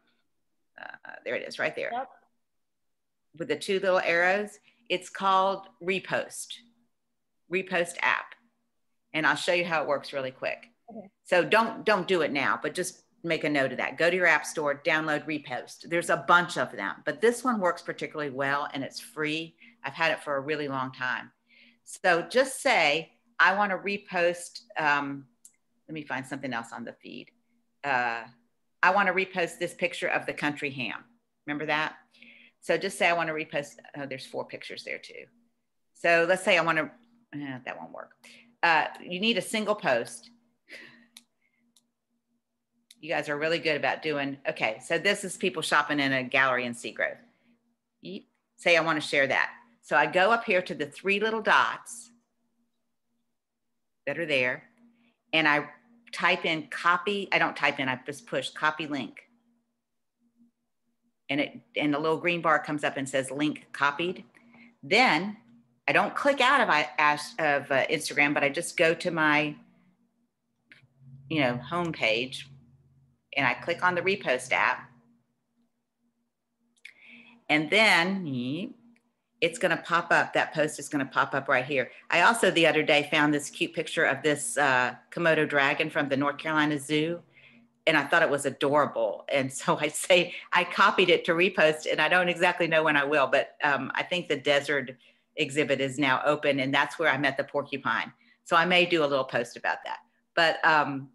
Uh, there it is, right there, Yep. with the two little arrows. It's called Repost. Repost app, and I'll show you how it works really quick. Okay. So don't don't do it now, but just make a note of that. Go to your app store, download Repost. There's a bunch of them, but this one works particularly well and it's free. I've had it for a really long time. So just say, I want to repost. Um, let me find something else on the feed. Uh, I want to repost this picture of the country ham. Remember that? So just say I want to repost. Oh, there's four pictures there too. So let's say I want to, eh, that won't work. Uh, you need a single post you guys are really good about doing, okay, so this is people shopping in a gallery in Seagrove. Say I want to share that. So I go up here to the three little dots that are there and I type in copy. I don't type in, I just push copy link. And it and the little green bar comes up and says link copied. Then I don't click out of, I, of uh, Instagram, but I just go to my, you know, home page and I click on the repost app. And then it's going to pop up. That post is going to pop up right here. I also, the other day, found this cute picture of this uh, Komodo dragon from the North Carolina Zoo. And I thought it was adorable. And *laughs* so I say, I copied it to repost, and I don't exactly know when I will, but um, I think the desert exhibit is now open, and that's where I met the porcupine. So I may do a little post about that. But um,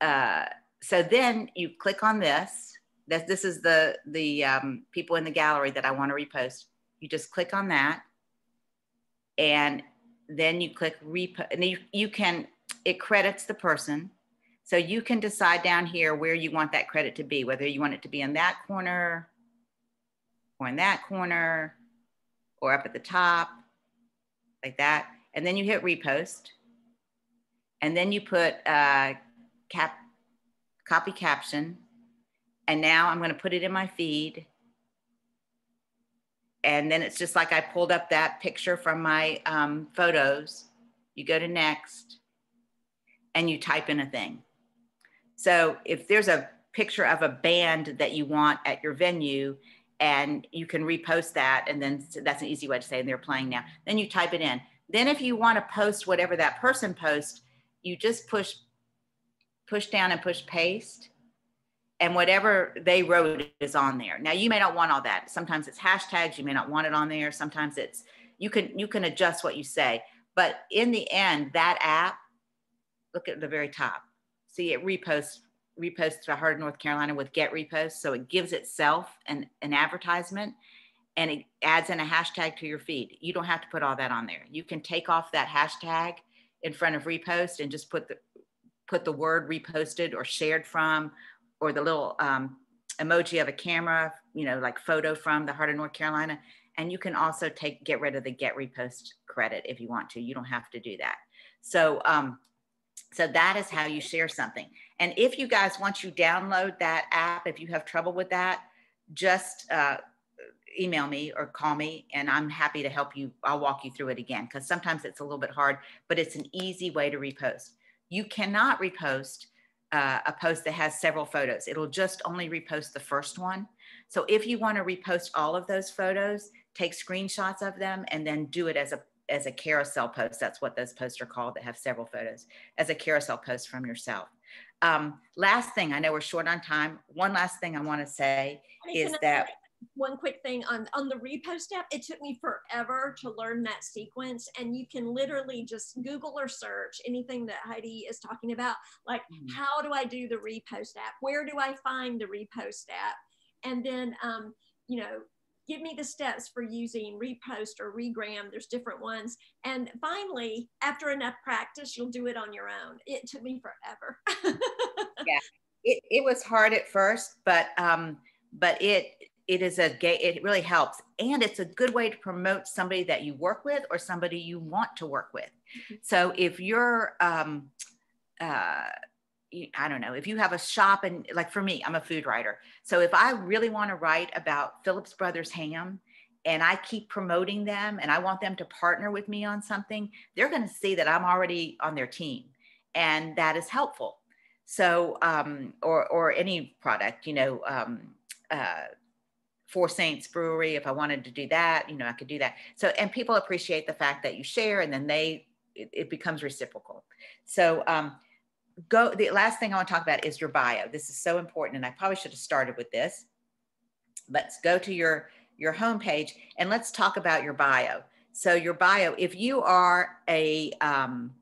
uh, so then you click on this. That this is the the um, people in the gallery that I want to repost. You just click on that, and then you click repost. And you, you can it credits the person, so you can decide down here where you want that credit to be. Whether you want it to be in that corner, or in that corner, or up at the top, like that. And then you hit repost, and then you put uh, cap copy caption. And now I'm going to put it in my feed. and then it's just like I pulled up that picture from my um, photos. You go to next and you type in a thing. So if there's a picture of a band that you want at your venue and you can repost that and then that's an easy way to say they're playing now then you type it in then if you want to post whatever that person posts you just push push down and push paste and whatever they wrote is on there now you may not want all that sometimes it's hashtags you may not want it on there sometimes it's you can you can adjust what you say but in the end that app look at the very top see it reposts reposts to Heart of North Carolina with get reposts. So it gives itself an, an advertisement and it adds in a hashtag to your feed. You don't have to put all that on there. You can take off that hashtag in front of repost and just put the put the word reposted or shared from or the little um, emoji of a camera, you know, like photo from the Heart of North Carolina. And you can also take get rid of the get repost credit if you want to. You don't have to do that. So um, so that is how you share something. And if you guys, once you download that app, if you have trouble with that, just uh, email me or call me and I'm happy to help you. I'll walk you through it again because sometimes it's a little bit hard, but it's an easy way to repost. You cannot repost uh, a post that has several photos. It'll just only repost the first one. So if you want to repost all of those photos, take screenshots of them and then do it as a as a carousel post. That's what those posts are called that have several photos as a carousel post from yourself. Um, last thing, I know we're short on time. One last thing I want to say is that one quick thing on on the repost app it took me forever to learn that sequence and you can literally just google or search anything that heidi is talking about like mm-hmm. how do i do the repost app where do i find the repost app and then um, you know give me the steps for using repost or regram. There's different ones. And finally, after enough practice, you'll do it on your own. It took me forever. *laughs* yeah, it, it was hard at first, but um, but it it is a gay it really helps and it's a good way to promote somebody that you work with or somebody you want to work with mm-hmm. so if you're um, uh, I don't know, if you have a shop and like for me, I'm a food writer. So if I really want to write about Phillips Brothers ham and I keep promoting them and I want them to partner with me on something, they're going to see that I'm already on their team and that is helpful. So, um, or, or any product, you know, um, uh, Four Saints Brewery, if I wanted to do that, you know, I could do that. So, and people appreciate the fact that you share and then they, it, it becomes reciprocal. So, um, go the last thing I want to talk about is your bio. This is so important, and I probably should have started with this. Let's go to your your homepage and let's talk about your bio. So your bio, if you are a um,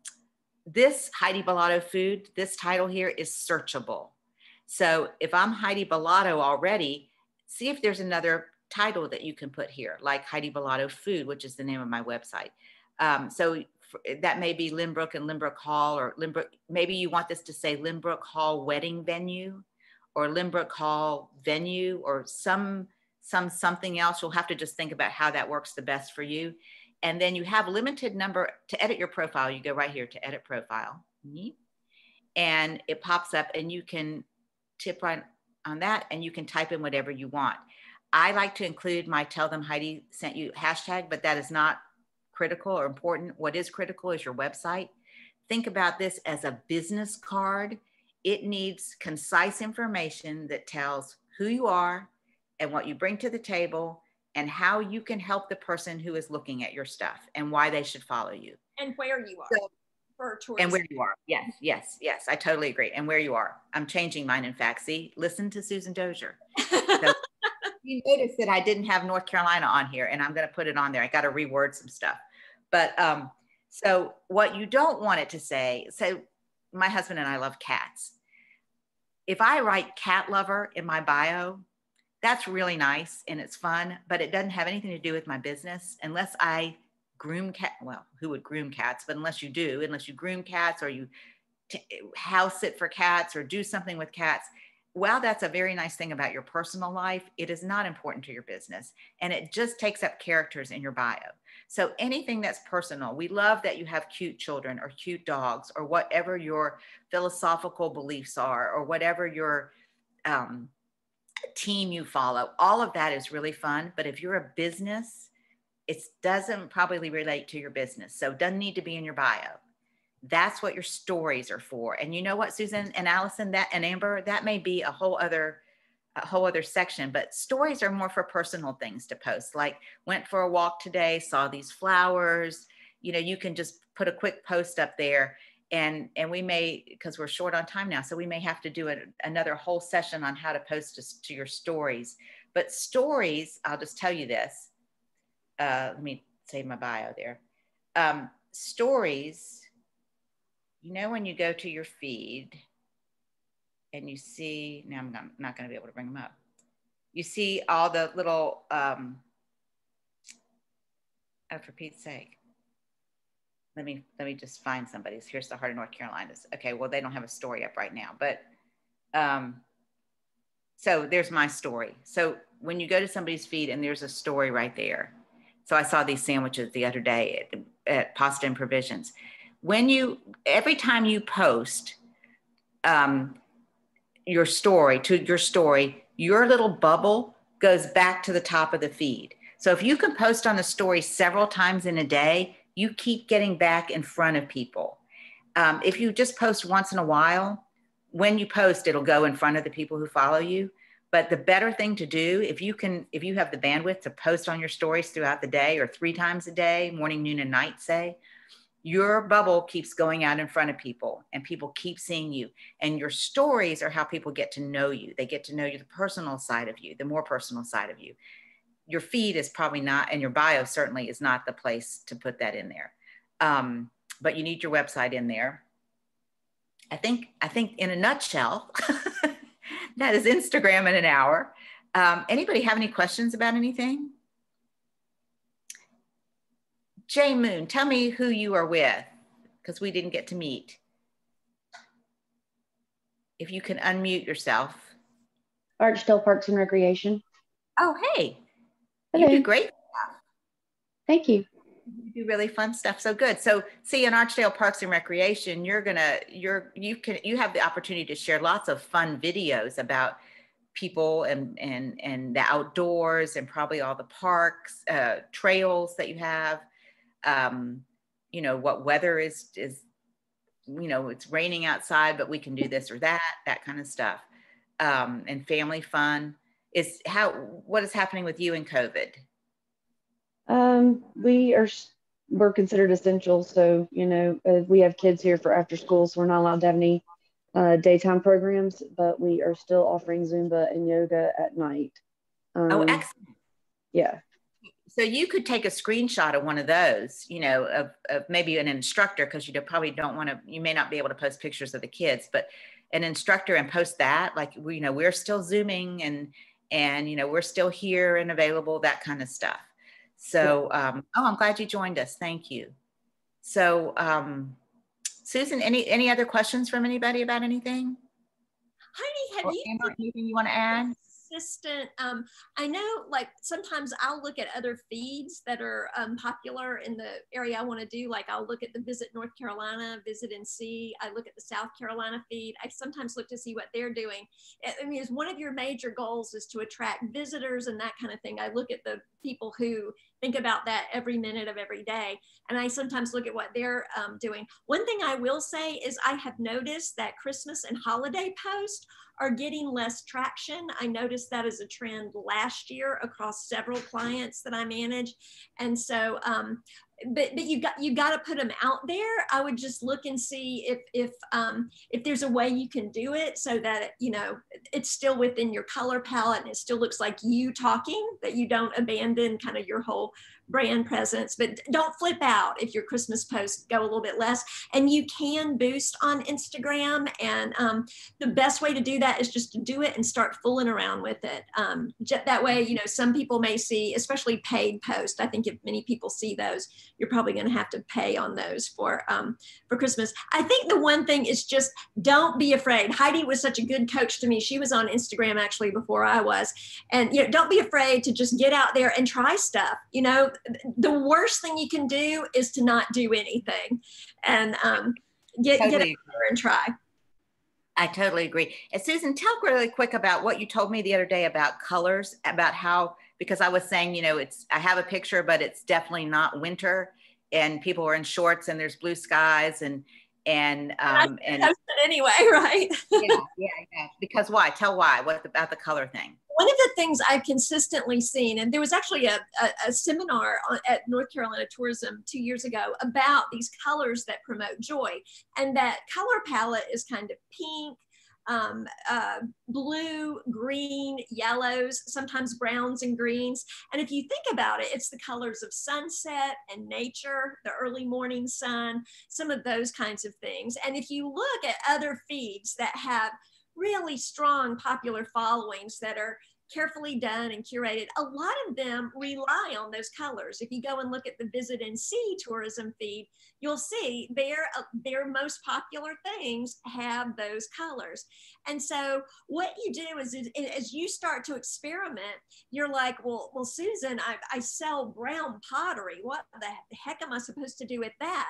this Heidi Billotto food, this title here is searchable. So if I'm Heidi Billotto already, see if there's another title that you can put here, like Heidi Billotto Food, which is the name of my website. Um, so that may be Lynbrook and Lynbrook Hall, or Lynbrook. Maybe you want this to say Lynbrook Hall Wedding Venue, or Lynbrook Hall Venue, or some some something else. You'll have to just think about how that works the best for you. And then you have limited number to edit your profile. You go right here to edit profile, and it pops up, and you can tip right on that, and you can type in whatever you want. I like to include my tell them Heidi sent you hashtag, but that is not critical or important. What is critical is your website. Think about this as a business card. It needs concise information that tells who you are and what you bring to the table and how you can help the person who is looking at your stuff and why they should follow you. And where you are. So, and where you are. Yes, yes, yes. I totally agree. And where you are. I'm changing mine, in fact. See, listen to Susan Dosier. *laughs* So, you noticed that I didn't have North Carolina on here and I'm going to put it on there. I got to reword some stuff. But um, so what you don't want it to say, so my husband and I love cats. If I write cat lover in my bio, that's really nice and it's fun, but it doesn't have anything to do with my business unless I groom cat. Well, who would groom cats? But unless you do, unless you groom cats or you t- house sit for cats or do something with cats, while that's a very nice thing about your personal life, it is not important to your business. And it just takes up characters in your bio. So anything that's personal, we love that you have cute children or cute dogs or whatever your philosophical beliefs are or whatever your um, team you follow. All of that is really fun. But if you're a business, it doesn't probably relate to your business. So doesn't need to be in your bio. That's what your stories are for. And you know what, Susan and Allison, that and Amber, that may be a whole other a whole other section, but stories are more for personal things to post. Like went for a walk today, saw these flowers. You know, you can just put a quick post up there and and we may because we're short on time now so we may have to do a, another whole session on how to post to, to your stories but stories i'll just tell you this uh, let me save my bio there um, stories you know when you go to your feed and you see now i'm not, not going to be able to bring them up you see all the little um, oh, for pete's sake let me let me just find somebody's. Here's the heart of North Carolina's. Okay, well they don't have a story up right now, but um, so there's my story. So when you go to somebody's feed and there's a story right there. So I saw these sandwiches the other day at, at Pasta and Provisions. When you every time you post um, your story to your story, your little bubble goes back to the top of the feed. So if you can post on the story several times in a day, you keep getting back in front of people. Um, if you just post once in a while, when you post, it'll go in front of the people who follow you. But the better thing to do, if you can, if you have the bandwidth to post on your stories throughout the day or three times a day, morning, noon, and night, say, your bubble keeps going out in front of people and people keep seeing you. And your stories are how people get to know you. They get to know you, the personal side of you, the more personal side of you your feed is probably not, and your bio certainly is not the place to put that in there. Um, but you need your website in there. I think, I think in a nutshell, *laughs* *laughs* that is Instagram in an hour. Um, anybody have any questions about anything? Jay Moon, tell me who you are with, because we didn't get to meet. If you can unmute yourself. Archdale Parks and Recreation. Oh, hey, Hello. You do great. Thank you. You do really fun stuff. So good. So see in Archdale Parks and Recreation, you're gonna you're you can you have the opportunity to share lots of fun videos about people and and and the outdoors and probably all the parks, uh, trails that you have. Um, you know what weather is is you know it's raining outside, but we can do this or that that kind of stuff. Um, and family fun is how what is happening with you in COVID? Um, we are we're considered essential, so you know uh, we have kids here for after school, so we're not allowed to have any uh, daytime programs, but we are still offering Zumba and yoga at night. Oh, um, oh, excellent! Yeah. So you could take a screenshot of one of those, you know, of, of maybe an instructor, because you probably don't want to. You may not be able to post pictures of the kids, but an instructor and post that, like we, you know, we're still zooming and and you know we're still here and available that kind of stuff so um, oh i'm glad you joined us thank you so um, susan any any other questions from anybody about anything heidi have or you anything you want to add consistent. Um, I know like sometimes I'll look at other feeds that are um, popular in the area I want to do. Like I'll look at the Visit North Carolina, Visit NC. I look at the South Carolina feed. I sometimes look to see what they're doing. I mean, is one of your major goals is to attract visitors and that kind of thing. I look at the people who think about that every minute of every day. And I sometimes look at what they're um, doing. One thing I will say is I have noticed that Christmas and holiday posts are getting less traction. I noticed that as a trend last year across several clients that I manage. And so, um, but but you got you got to put them out there. I would just look and see if if um, if there's a way you can do it so that you know it's still within your color palette and it still looks like you talking. That you don't abandon kind of your whole brand presence, but don't flip out if your Christmas posts go a little bit less. And you can boost on Instagram. And um, the best way to do that is just to do it and start fooling around with it. Um, that way, you know, some people may see, especially paid posts. I think if many people see those, you're probably going to have to pay on those for um, for Christmas. I think the one thing is just don't be afraid. Heidi was such a good coach to me. She was on Instagram actually before I was, and you know, don't be afraid to just get out there and try stuff. You know, the worst thing you can do is to not do anything and um, get, totally. get out there and try. I totally agree. And Susan, tell really quick about what you told me the other day about colors, about how because I was saying, you know, it's I have a picture, but it's definitely not winter, and people are in shorts and there's blue skies and and um and, and anyway, *laughs* right? yeah, yeah, yeah. Because why? Tell why. What about the color thing? One of the things I've consistently seen, and there was actually a, a, a seminar on, at North Carolina Tourism two years ago about these colors that promote joy, and that color palette is kind of pink, um, uh, blue, green, yellows, sometimes browns and greens. And if you think about it, it's the colors of sunset and nature, the early morning sun, some of those kinds of things. And if you look at other feeds that have really strong popular followings that are carefully done and curated, a lot of them rely on those colors. If you go and look at the Visit NC tourism feed, you'll see their, uh, their most popular things have those colors. And so what you do is, is as you start to experiment, you're like, well, well, Susan, I, I sell brown pottery. What the heck am I supposed to do with that?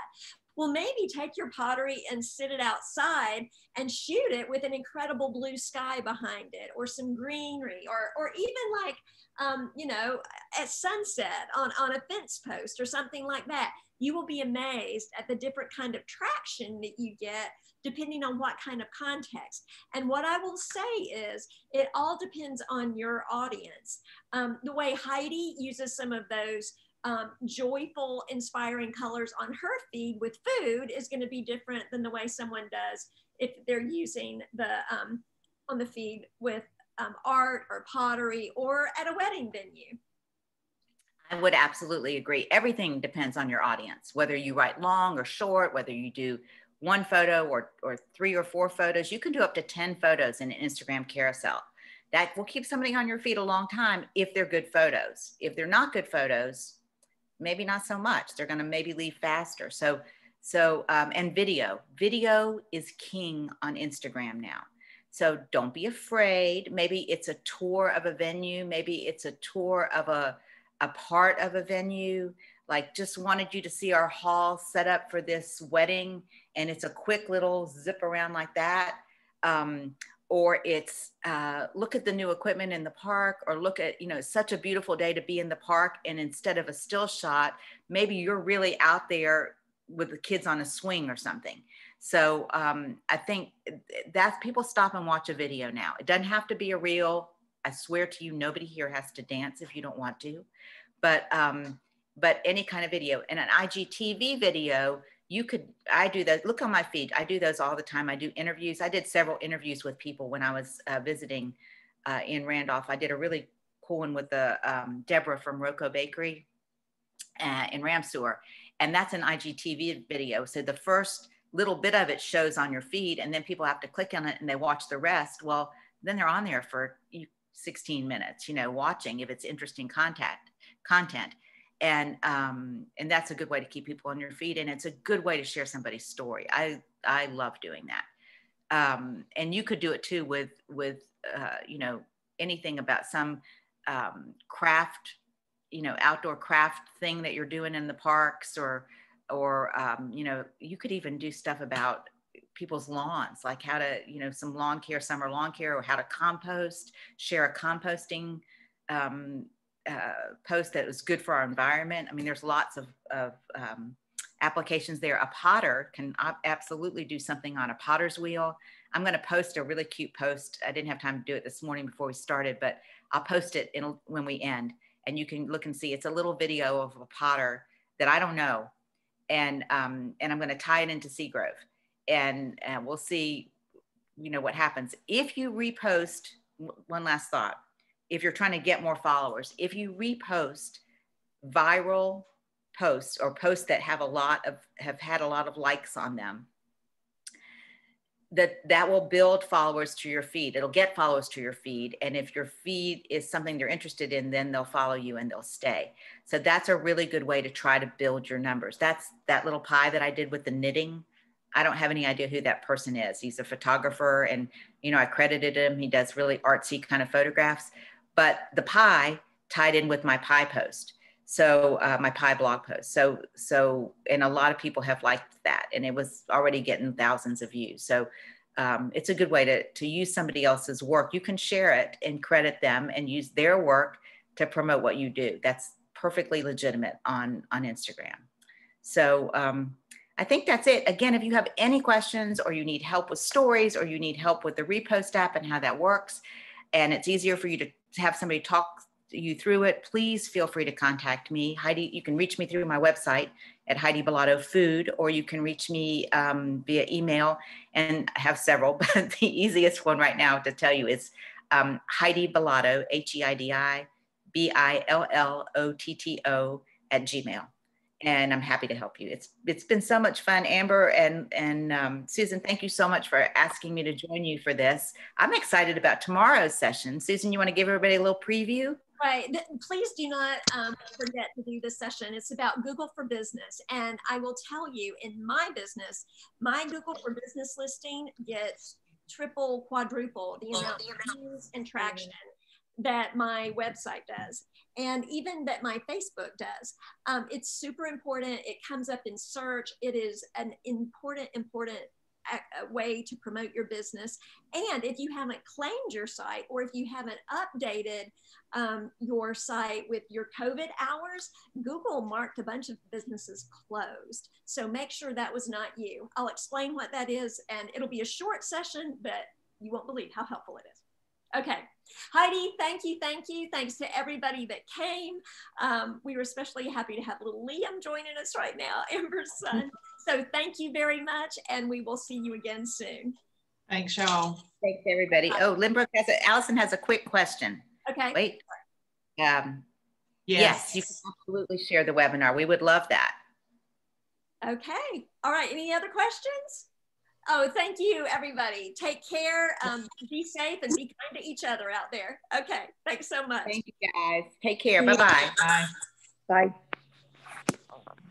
Well, maybe take your pottery and sit it outside and shoot it with an incredible blue sky behind it or some greenery or, or even like, um, you know, at sunset on, on a fence post or something like that. You will be amazed at the different kind of traction that you get depending on what kind of context. And what I will say is it all depends on your audience. Um, the way Heidi uses some of those um, joyful, inspiring colors on her feed with food is going to be different than the way someone does if they're using the um, on the feed with um, art or pottery or at a wedding venue. I would absolutely agree. Everything depends on your audience, whether you write long or short, whether you do one photo or, or three or four photos. You can do up to 10 photos in an Instagram carousel. That will keep somebody on your feed a long time if they're good photos. If they're not good photos, maybe not so much. They're going to maybe leave faster. So, so, um, and video, video is king on Instagram now. So don't be afraid. Maybe it's a tour of a venue. Maybe it's a tour of a, a part of a venue. Like just wanted you to see our hall set up for this wedding. And it's a quick little zip around like that. Um, or it's uh, look at the new equipment in the park or look at you know such a beautiful day to be in the park and instead of a still shot maybe you're really out there with the kids on a swing or something. So um, i think that people stop and watch a video now. It doesn't have to be a reel. I swear to you nobody here has to dance if you don't want to. But um, but any kind of video. And an igtv video you could i do that look on my feed i do those all the time i do interviews i did several interviews with people when i was uh, visiting uh, in randolph i did a really cool one with the um, deborah from roco bakery uh, in ramseur and that's an igtv video so the first little bit of it shows on your feed and then people have to click on it and they watch the rest well then they're on there for 16 minutes you know watching if it's interesting contact content and um, and that's a good way to keep people on your feet and it's a good way to share somebody's story. I i love doing that. Um, and you could do it too with with uh, you know anything about some um, craft you know outdoor craft thing that you're doing in the parks or or um, you know you could even do stuff about people's lawns like how to you know some lawn care summer lawn care or how to compost share a composting um, uh, post that was good for our environment. I mean, there's lots of, of um, applications there. A potter can absolutely do something on a potter's wheel. I'm going to post a really cute post. I didn't have time to do it this morning before we started, but I'll post it in, when we end. And you can look and see. It's a little video of a potter that I don't know, and um, and I'm going to tie it into Seagrove, and, and we'll see, you know, what happens if you repost. One last thought if you're trying to get more followers, if you repost viral posts or posts that have a lot of have had a lot of likes on them, that that will build followers to your feed. It'll get followers to your feed. And if your feed is something they're interested in, then they'll follow you and they'll stay. So that's a really good way to try to build your numbers. That's that little pie that I did with the knitting. I don't have any idea who that person is. He's a photographer and you know, I credited him. He does really artsy kind of photographs but the pie tied in with my pie post. So uh, my pie blog post. So so and a lot of people have liked that, and it was already getting thousands of views. So um, it's a good way to, to use somebody else's work. You can share it and credit them and use their work to promote what you do. That's perfectly legitimate on, on Instagram. So um, I think that's it. Again, if you have any questions or you need help with stories or you need help with the repost app and how that works, and it's easier for you to have somebody talk you through it, please feel free to contact me. Heidi, you can reach me through my website at Heidi Billotto Food, or you can reach me um, via email. And I have several, *laughs* but the easiest one right now to tell you is um, Heidi Billotto, H E I D I B I L L O T T O at Gmail and I'm happy to help you. It's it's been so much fun, Amber and and um, Susan. Thank you so much for asking me to join you for this. I'm excited about tomorrow's session. Susan, you want to give everybody a little preview? Right. Please do not um, forget to do this session. It's about Google for Business, and I will tell you, in my business, my Google for Business listing gets triple, quadruple the amount of views and traction that my website does and even that my Facebook does. Um, it's super important. It comes up in search. It is an important, important way to promote your business. And if you haven't claimed your site or if you haven't updated um, your site with your COVID hours, Google marked a bunch of businesses closed. So make sure that was not you. I'll explain what that is and it'll be a short session, but you won't believe how helpful it is. Okay. Heidi, thank you, thank you. Thanks to everybody that came. Um, we were especially happy to have little Liam joining us right now, *laughs* Amber's son. So thank you very much, and we will see you again soon. Thanks, y'all. Thanks, everybody. Oh, Lynbrook has a, Allison has a quick question. Okay. Wait. Um, yes. yes, you can absolutely share the webinar. We would love that. Okay. All right. Any other questions? Oh, thank you, everybody. Take care. Um, be safe and be kind to each other out there. Okay. Thanks so much. Thank you, guys. Take care. Bye-bye. Bye. Bye.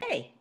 Hey.